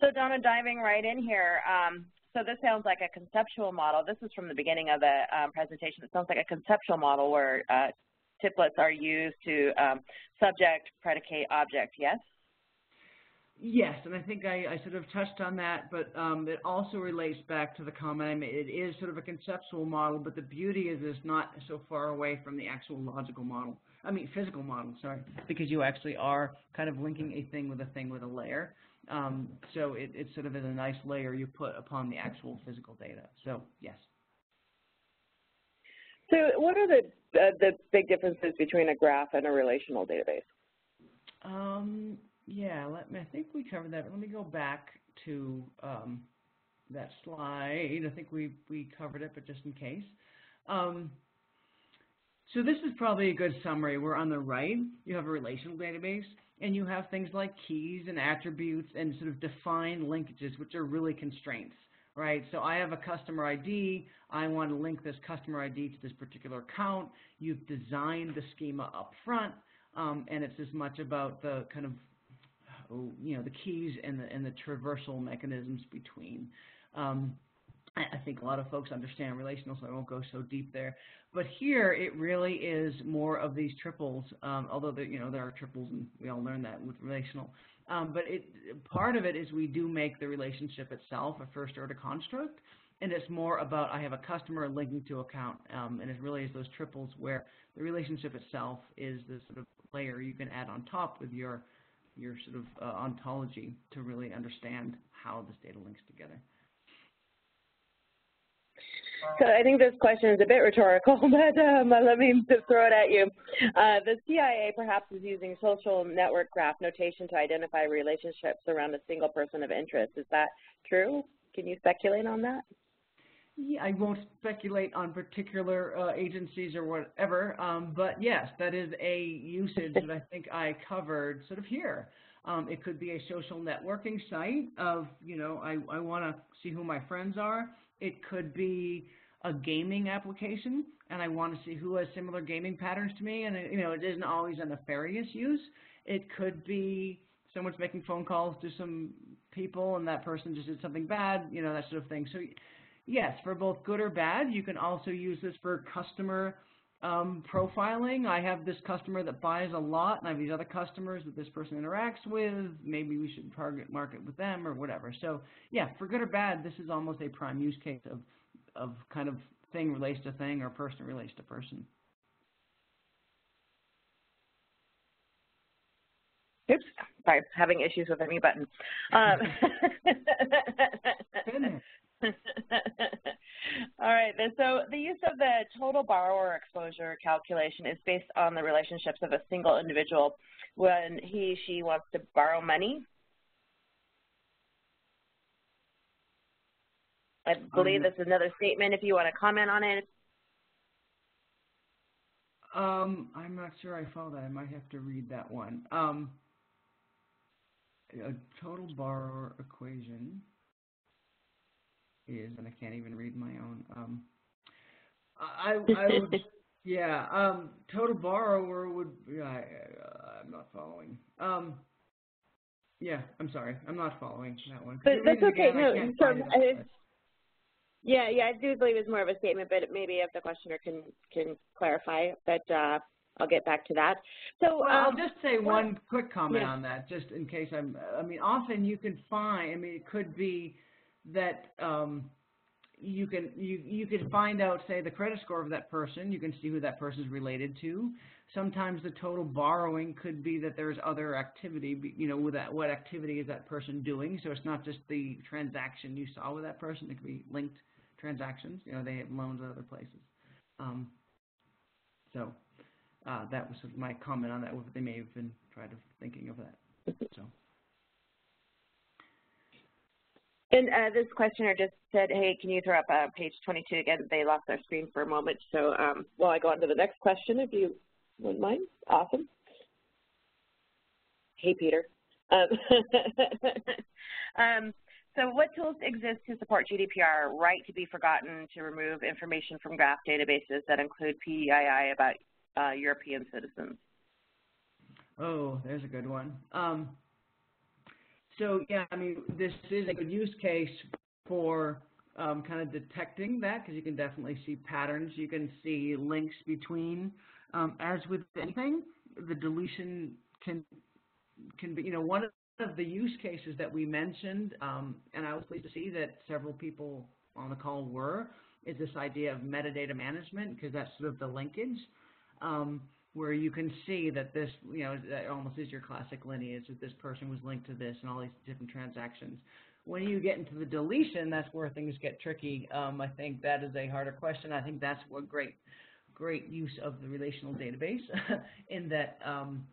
So Donna, diving right in here, um, so this sounds like a conceptual model. This is from the beginning of the um, presentation. It sounds like a conceptual model where uh, templates are used to um, subject, predicate, object, yes? Yes, and I think I, I, sort of touched on that, but um, it also relates back to the comment I made. It is sort of a conceptual model, but the beauty is it's not so far away from the actual logical model. I mean, physical model, sorry, because you actually are kind of linking a thing with a thing with a layer. Um, so it, it sort of is a nice layer you put upon the actual physical data. So yes. So what are the uh, the big differences between a graph and a relational database? Um, yeah, let me, I think we covered that. Let me go back to um, that slide. I think we, we covered it, but just in case. Um, so this is probably a good summary. We're on the right. You have a relational database and you have things like keys and attributes and sort of defined linkages, which are really constraints, right? So I have a customer ID. I want to link this customer ID to this particular account. You've designed the schema up front, um, and it's as much about the kind of, you know, the keys and the, and the traversal mechanisms between. Um, I think a lot of folks understand relational, so I won't go so deep there. But here, it really is more of these triples, um, although there, you know there are triples, and we all learn that with relational. Um, but it, part of it is we do make the relationship itself a first-order construct, and it's more about I have a customer linking to account, um, and it really is those triples where the relationship itself is the sort of layer you can add on top with your your sort of uh, ontology to really understand how this data links together. So I think this question is a bit rhetorical, (laughs) but um, let me throw it at you. Uh, the CIA perhaps is using social network graph notation to identify relationships around a single person of interest. Is that true? Can you speculate on that? Yeah, I won't speculate on particular uh, agencies or whatever, um, but yes, that is a usage that I think I covered sort of here. Um, it could be a social networking site of, you know, I, I want to see who my friends are. It could be a gaming application, and I want to see who has similar gaming patterns to me, and, it, you know, it isn't always a nefarious use. It could be someone's making phone calls to some people, and that person just did something bad, you know, that sort of thing. So, yes, for both good or bad, you can also use this for customer um, profiling. I have this customer that buys a lot, and I have these other customers that this person interacts with. Maybe we should target market with them or whatever. So yeah, for good or bad, this is almost a prime use case of, of kind of thing relates to thing or person relates to person. Oops, sorry, having issues with mute button. Um, (laughs) (laughs) All right, so the use of the total borrower exposure calculation is based on the relationships of a single individual when he, she wants to borrow money. I believe um, is another statement if you want to comment on it. Um, I'm not sure I follow that. I might have to read that one. Um, a total borrower equation is, and I can't even read my own. Um, I, I would, (laughs) yeah, um, total borrower would, yeah, I, am not following. Um, yeah, I'm sorry, I'm not following that one. But that's okay, again, no, so, I, yeah, yeah, I do believe it's more of a statement, but maybe if the questioner can, can clarify, but, uh, I'll get back to that. So well, um, I'll just say one quick comment yeah. on that, just in case I'm. I mean, often you can find. I mean, it could be that um, you can you you can find out say the credit score of that person. You can see who that person is related to. Sometimes the total borrowing could be that there's other activity. You know, with that what activity is that person doing? So it's not just the transaction you saw with that person. It could be linked transactions. You know, they have loans at other places. Um, so uh, that was sort of my comment on that. They may have been trying to thinking of that. So. And uh, this questioner just said, hey, can you throw up uh, page 22 again? They lost their screen for a moment. So um, while I go on to the next question, if you wouldn't mind. Awesome. Hey, Peter. Um, (laughs) um, so what tools exist to support GDPR right to be forgotten to remove information from graph databases that include PII about uh, European citizens? Oh, there's a good one. Um, so yeah, I mean, this is a good use case for um, kind of detecting that because you can definitely see patterns. You can see links between. Um, as with anything, the deletion can can be, you know, one of the use cases that we mentioned, um, and I was pleased to see that several people on the call were, is this idea of metadata management because that's sort of the linkage. Um, where you can see that this, you know, that almost is your classic lineage, that this person was linked to this and all these different transactions. When you get into the deletion, that's where things get tricky. Um, I think that is a harder question. I think that's what great, great use of the relational database (laughs) in that, um,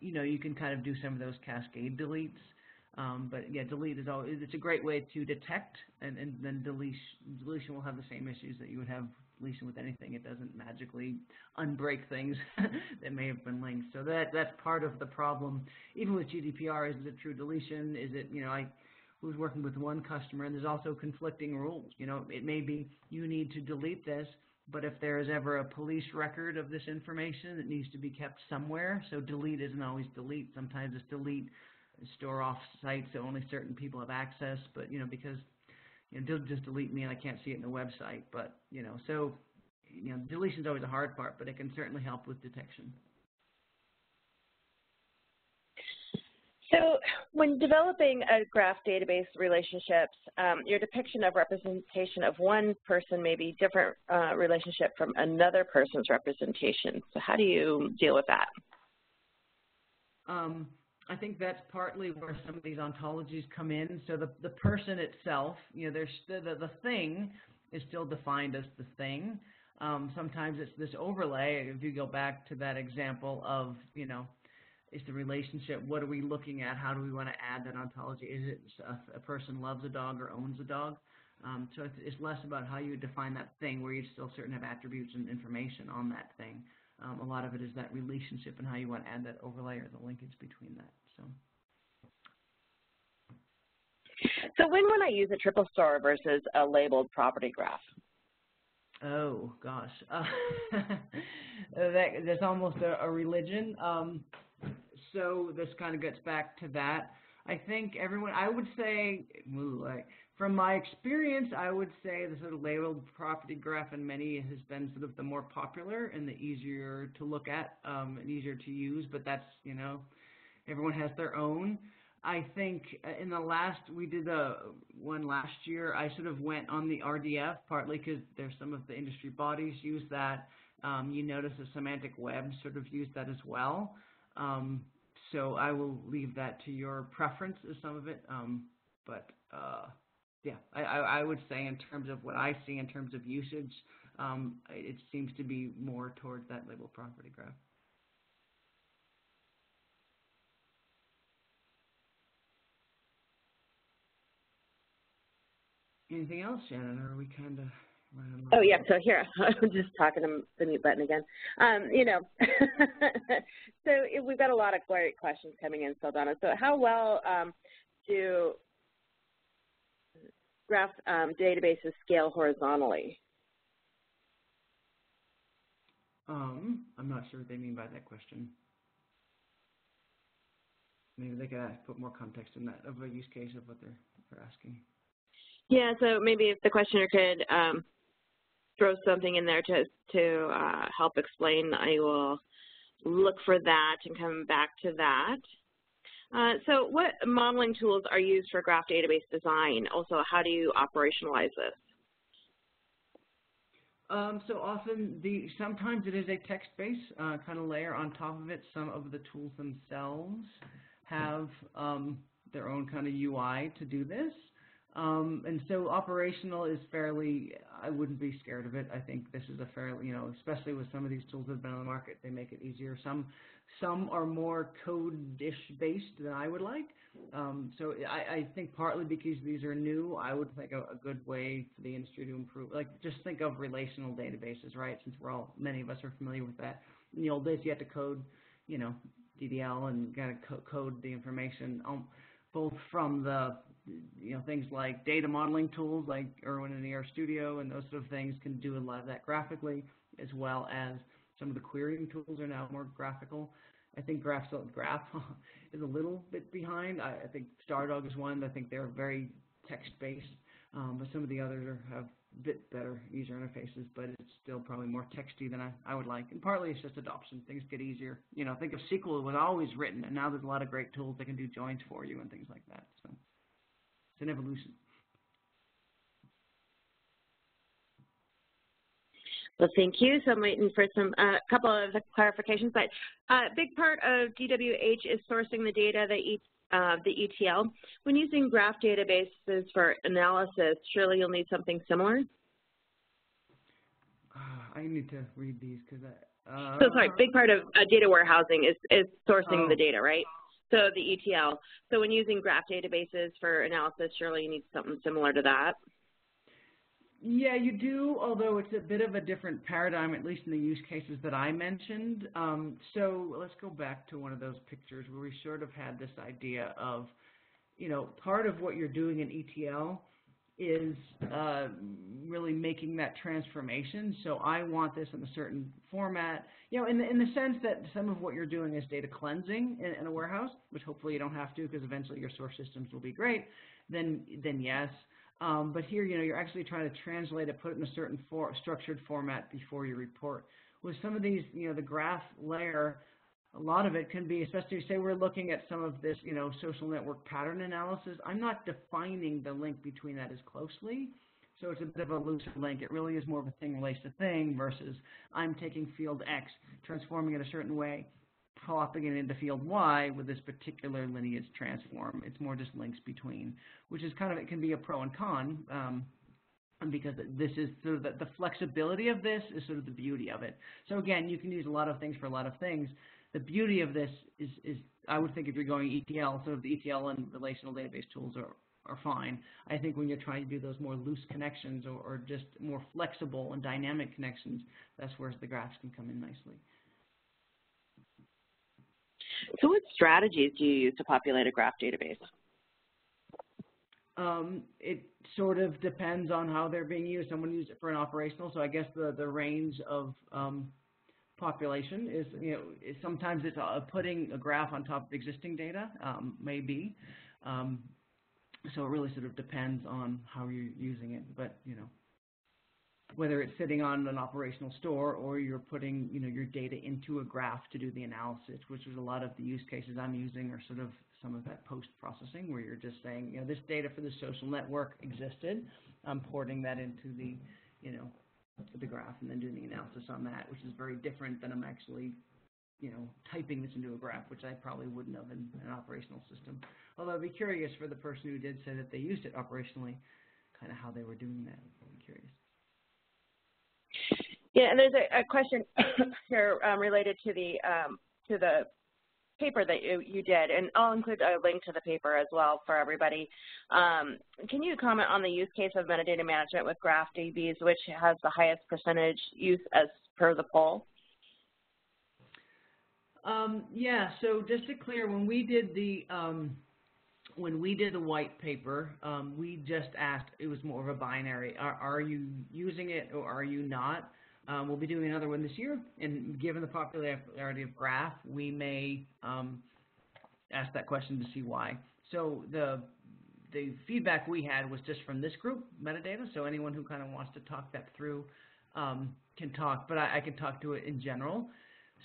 you know, you can kind of do some of those cascade deletes. Um, but yeah, delete is always, it's a great way to detect, and, and then deletion, deletion will have the same issues that you would have deletion with anything. It doesn't magically unbreak things (laughs) that may have been linked. So that that's part of the problem. Even with GDPR, is it a true deletion? Is it, you know, I was working with one customer, and there's also conflicting rules. You know, it may be you need to delete this, but if there is ever a police record of this information, it needs to be kept somewhere. So delete isn't always delete. Sometimes it's delete, store off sites so only certain people have access. But you know, because you know, just delete me and I can't see it in the website. But, you know, so, you know, deletion is always a hard part, but it can certainly help with detection. So when developing a graph database relationships, um, your depiction of representation of one person may be different uh, relationship from another person's representation. So how do you deal with that? Um, I think that's partly where some of these ontologies come in. So the, the person itself, you know, there's the, the, the thing is still defined as the thing. Um, sometimes it's this overlay. If you go back to that example of, you know, is the relationship, what are we looking at? How do we want to add that ontology? Is it a, a person loves a dog or owns a dog? Um, so it's, it's, less about how you define that thing where you still certain have attributes and information on that thing um, a lot of it is that relationship and how you want to add that overlay or the linkage between that. So. So when would I use a triple store versus a labeled property graph? Oh gosh, (laughs) uh, that, that's almost a, a religion. Um, so this kind of gets back to that. I think everyone, I would say, ooh, from my experience, I would say the sort of labeled property graph in many has been sort of the more popular and the easier to look at um, and easier to use. But that's you know, everyone has their own. I think uh, in the last, we did the one last year, I sort of went on the RDF, partly because there's some of the industry bodies use that. Um, you notice the semantic web sort of use that as well. Um, so I will leave that to your preference as some of it. Um, but uh, yeah, I, I, would say in terms of what I see in terms of usage, um, it seems to be more towards that label property graph. Anything else, Shannon, or are we kind of Oh yeah, so here (laughs) I'm just talking to the mute button again. Um, you know, (laughs) so we've got a lot of great questions coming in, Saldana. So how well um, do graph um, databases scale horizontally? Um, I'm not sure what they mean by that question. Maybe they could put more context in that of a use case of what they're, they're asking. Yeah, so maybe if the questioner could um, throw something in there to, to uh, help explain, I will look for that and come back to that. Uh, so what modeling tools are used for graph database design? Also, how do you operationalize this? Um, so often, the sometimes it is a text-based uh, kind of layer on top of it. Some of the tools themselves have um, their own kind of UI to do this. Um, and so operational is fairly, I wouldn't be scared of it. I think this is a fairly, you know, especially with some of these tools that have been on the market, they make it easier. Some some are more code-ish based than I would like. Um, so I, I, think partly because these are new, I would think a, a, good way for the industry to improve, like just think of relational databases, right? Since we're all, many of us are familiar with that. In the old days, you had to code, you know, DDL and kind of co code the information, um, both from the you know, things like data modeling tools like Erwin and ER Studio and those sort of things can do a lot of that graphically, as well as some of the querying tools are now more graphical. I think Graph, Graph (laughs) is a little bit behind. I, I, think Stardog is one. I think they're very text-based, um, but some of the others have a bit better user interfaces, but it's still probably more texty than I, I would like. And partly it's just adoption. Things get easier. You know, think of SQL was always written, and now there's a lot of great tools that can do joins for you and things like that. So it's an evolution. Well, thank you. So I'm waiting for some a uh, couple of clarifications. But a uh, big part of DWH is sourcing the data, the, uh, the ETL. When using graph databases for analysis, surely you'll need something similar? Uh, I need to read these because I... Uh, so sorry, big part of uh, data warehousing is, is sourcing oh. the data, right? So the ETL. So when using graph databases for analysis, surely you need something similar to that. Yeah, you do, although it's a bit of a different paradigm, at least in the use cases that I mentioned. Um, so let's go back to one of those pictures where we sort of had this idea of, you know, part of what you're doing in ETL is uh, really making that transformation. So I want this in a certain format, you know, in the, in the sense that some of what you're doing is data cleansing in, in a warehouse, which hopefully you don't have to because eventually your source systems will be great, then, then yes. Um, but here, you know, you're actually trying to translate it, put it in a certain for, structured format before you report. With some of these, you know, the graph layer, a lot of it can be, especially say we're looking at some of this, you know, social network pattern analysis. I'm not defining the link between that as closely. So it's a bit of a looser link. It really is more of a thing relates to thing versus I'm taking field X, transforming it a certain way, plopping it into field Y with this particular lineage transform. It's more just links between, which is kind of, it can be a pro and con. Um, because this is sort of the, the, flexibility of this is sort of the beauty of it. So again, you can use a lot of things for a lot of things, the beauty of this is, is I would think if you're going ETL, sort of the ETL and relational database tools are, are fine. I think when you're trying to do those more loose connections or, or just more flexible and dynamic connections, that's where the graphs can come in nicely. So what strategies do you use to populate a graph database? Um, it sort of depends on how they're being used. Someone uses it for an operational, so I guess the, the range of um, population is, you know, is sometimes it's uh, putting a graph on top of existing data, um, maybe. Um, so it really sort of depends on how you're using it, but, you know, whether it's sitting on an operational store or you're putting, you know, your data into a graph to do the analysis, which is a lot of the use cases I'm using are sort of some of that post-processing where you're just saying, you know, this data for the social network existed. I'm porting that into the, you know, the graph and then doing the analysis on that, which is very different than I'm actually, you know, typing this into a graph, which I probably wouldn't have in an operational system. Although I'd be curious for the person who did say that they used it operationally, kind of how they were doing that. I'm curious. Yeah, and there's a, a question (coughs) here um, related to the um, to the paper that you, you did, and I'll include a link to the paper as well for everybody. Um, can you comment on the use case of metadata management with graph DBs, which has the highest percentage use as per the poll? Um, yeah, so just to clear, when we did the um, when we did the white paper, um, we just asked, it was more of a binary, are, are you using it or are you not? Um, we'll be doing another one this year, and given the popularity of Graph, we may um, ask that question to see why. So the the feedback we had was just from this group, metadata, so anyone who kind of wants to talk that through um, can talk, but I, I, can talk to it in general.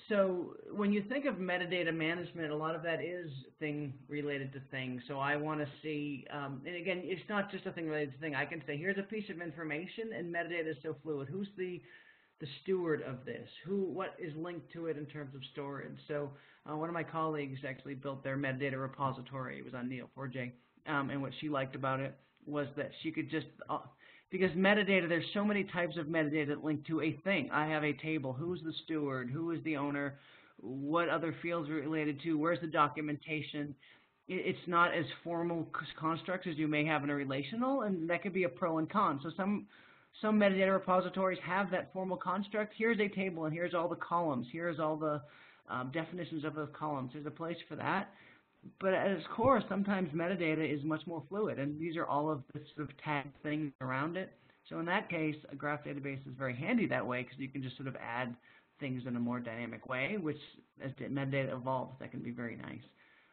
So when you think of metadata management, a lot of that is thing related to things. So I want to see, um, and again, it's not just a thing related to thing. I can say, here's a piece of information, and metadata is so fluid. Who's the the steward of this? Who, what is linked to it in terms of storage? So uh, one of my colleagues actually built their metadata repository. It was on Neo4j, um, and what she liked about it was that she could just, uh, because metadata, there's so many types of metadata that link to a thing. I have a table. Who's the steward? Who is the owner? What other fields are related to? Where's the documentation? It's not as formal constructs as you may have in a relational, and that could be a pro and con. So some some metadata repositories have that formal construct. Here's a table, and here's all the columns. Here's all the um, definitions of those columns. There's a place for that. But at its core, sometimes metadata is much more fluid, and these are all of the sort of tag things around it. So in that case, a graph database is very handy that way because you can just sort of add things in a more dynamic way, which as metadata evolves, that can be very nice.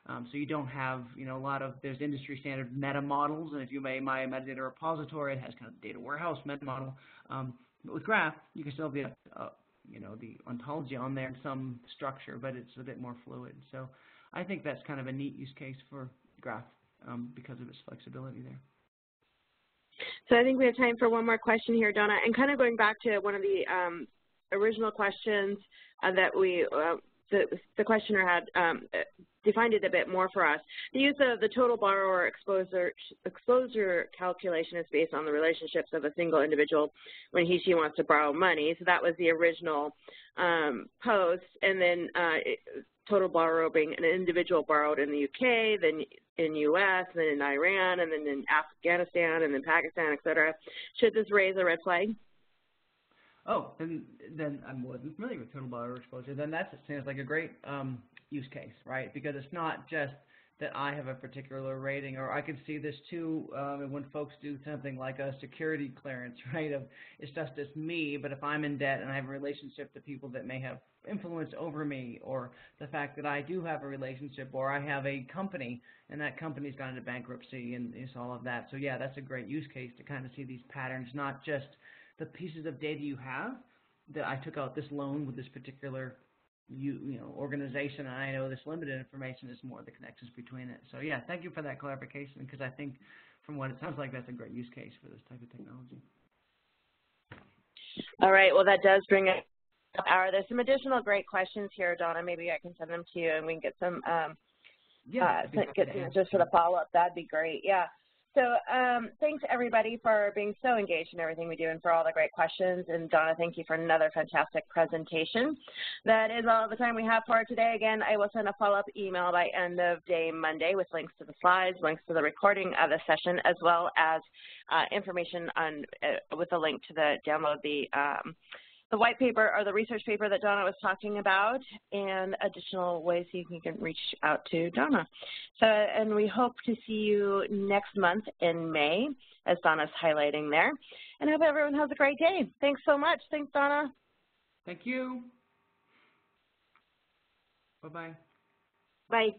Um, so you don't have, you know, a lot of, there's industry standard meta models, and if you may my metadata repository, it has kind of data warehouse meta model. Um, but with Graph, you can still be, uh, you know, the ontology on there in some structure, but it's a bit more fluid. So I think that's kind of a neat use case for Graph um, because of its flexibility there. So I think we have time for one more question here, Donna, and kind of going back to one of the um, original questions uh, that we, uh, the, the questioner had um, defined it a bit more for us. The use of the total borrower exposure, exposure calculation is based on the relationships of a single individual when he, she wants to borrow money. So that was the original um, post. And then uh, total borrower being an individual borrowed in the UK, then in U.S., then in Iran, and then in Afghanistan, and then Pakistan, et cetera. Should this raise a red flag? Oh, then then I wasn't familiar with total borrower exposure. Then that sounds like a great um, use case, right? Because it's not just that I have a particular rating, or I can see this too um, when folks do something like a security clearance, (laughs) right? Of it's just as me, but if I'm in debt and I have a relationship to people that may have influence over me, or the fact that I do have a relationship, or I have a company and that company's gone into bankruptcy, and it's all of that. So yeah, that's a great use case to kind of see these patterns, not just the pieces of data you have that I took out this loan with this particular you you know organization and I know this limited information is more the connections between it. So yeah, thank you for that clarification because I think from what it sounds like that's a great use case for this type of technology. All right, well that does bring us hour. There's some additional great questions here, Donna. Maybe I can send them to you and we can get some um, yeah, uh, get some answers for the follow-up. That'd be great. Yeah. So um, thanks everybody for being so engaged in everything we do and for all the great questions. And Donna, thank you for another fantastic presentation. That is all the time we have for today. Again, I will send a follow-up email by end of day Monday with links to the slides, links to the recording of the session, as well as uh, information on uh, with a link to the download the um, the white paper or the research paper that Donna was talking about and additional ways you can reach out to Donna. So, and we hope to see you next month in May, as Donna's highlighting there. And I hope everyone has a great day. Thanks so much. Thanks, Donna. Thank you. Bye-bye. Bye.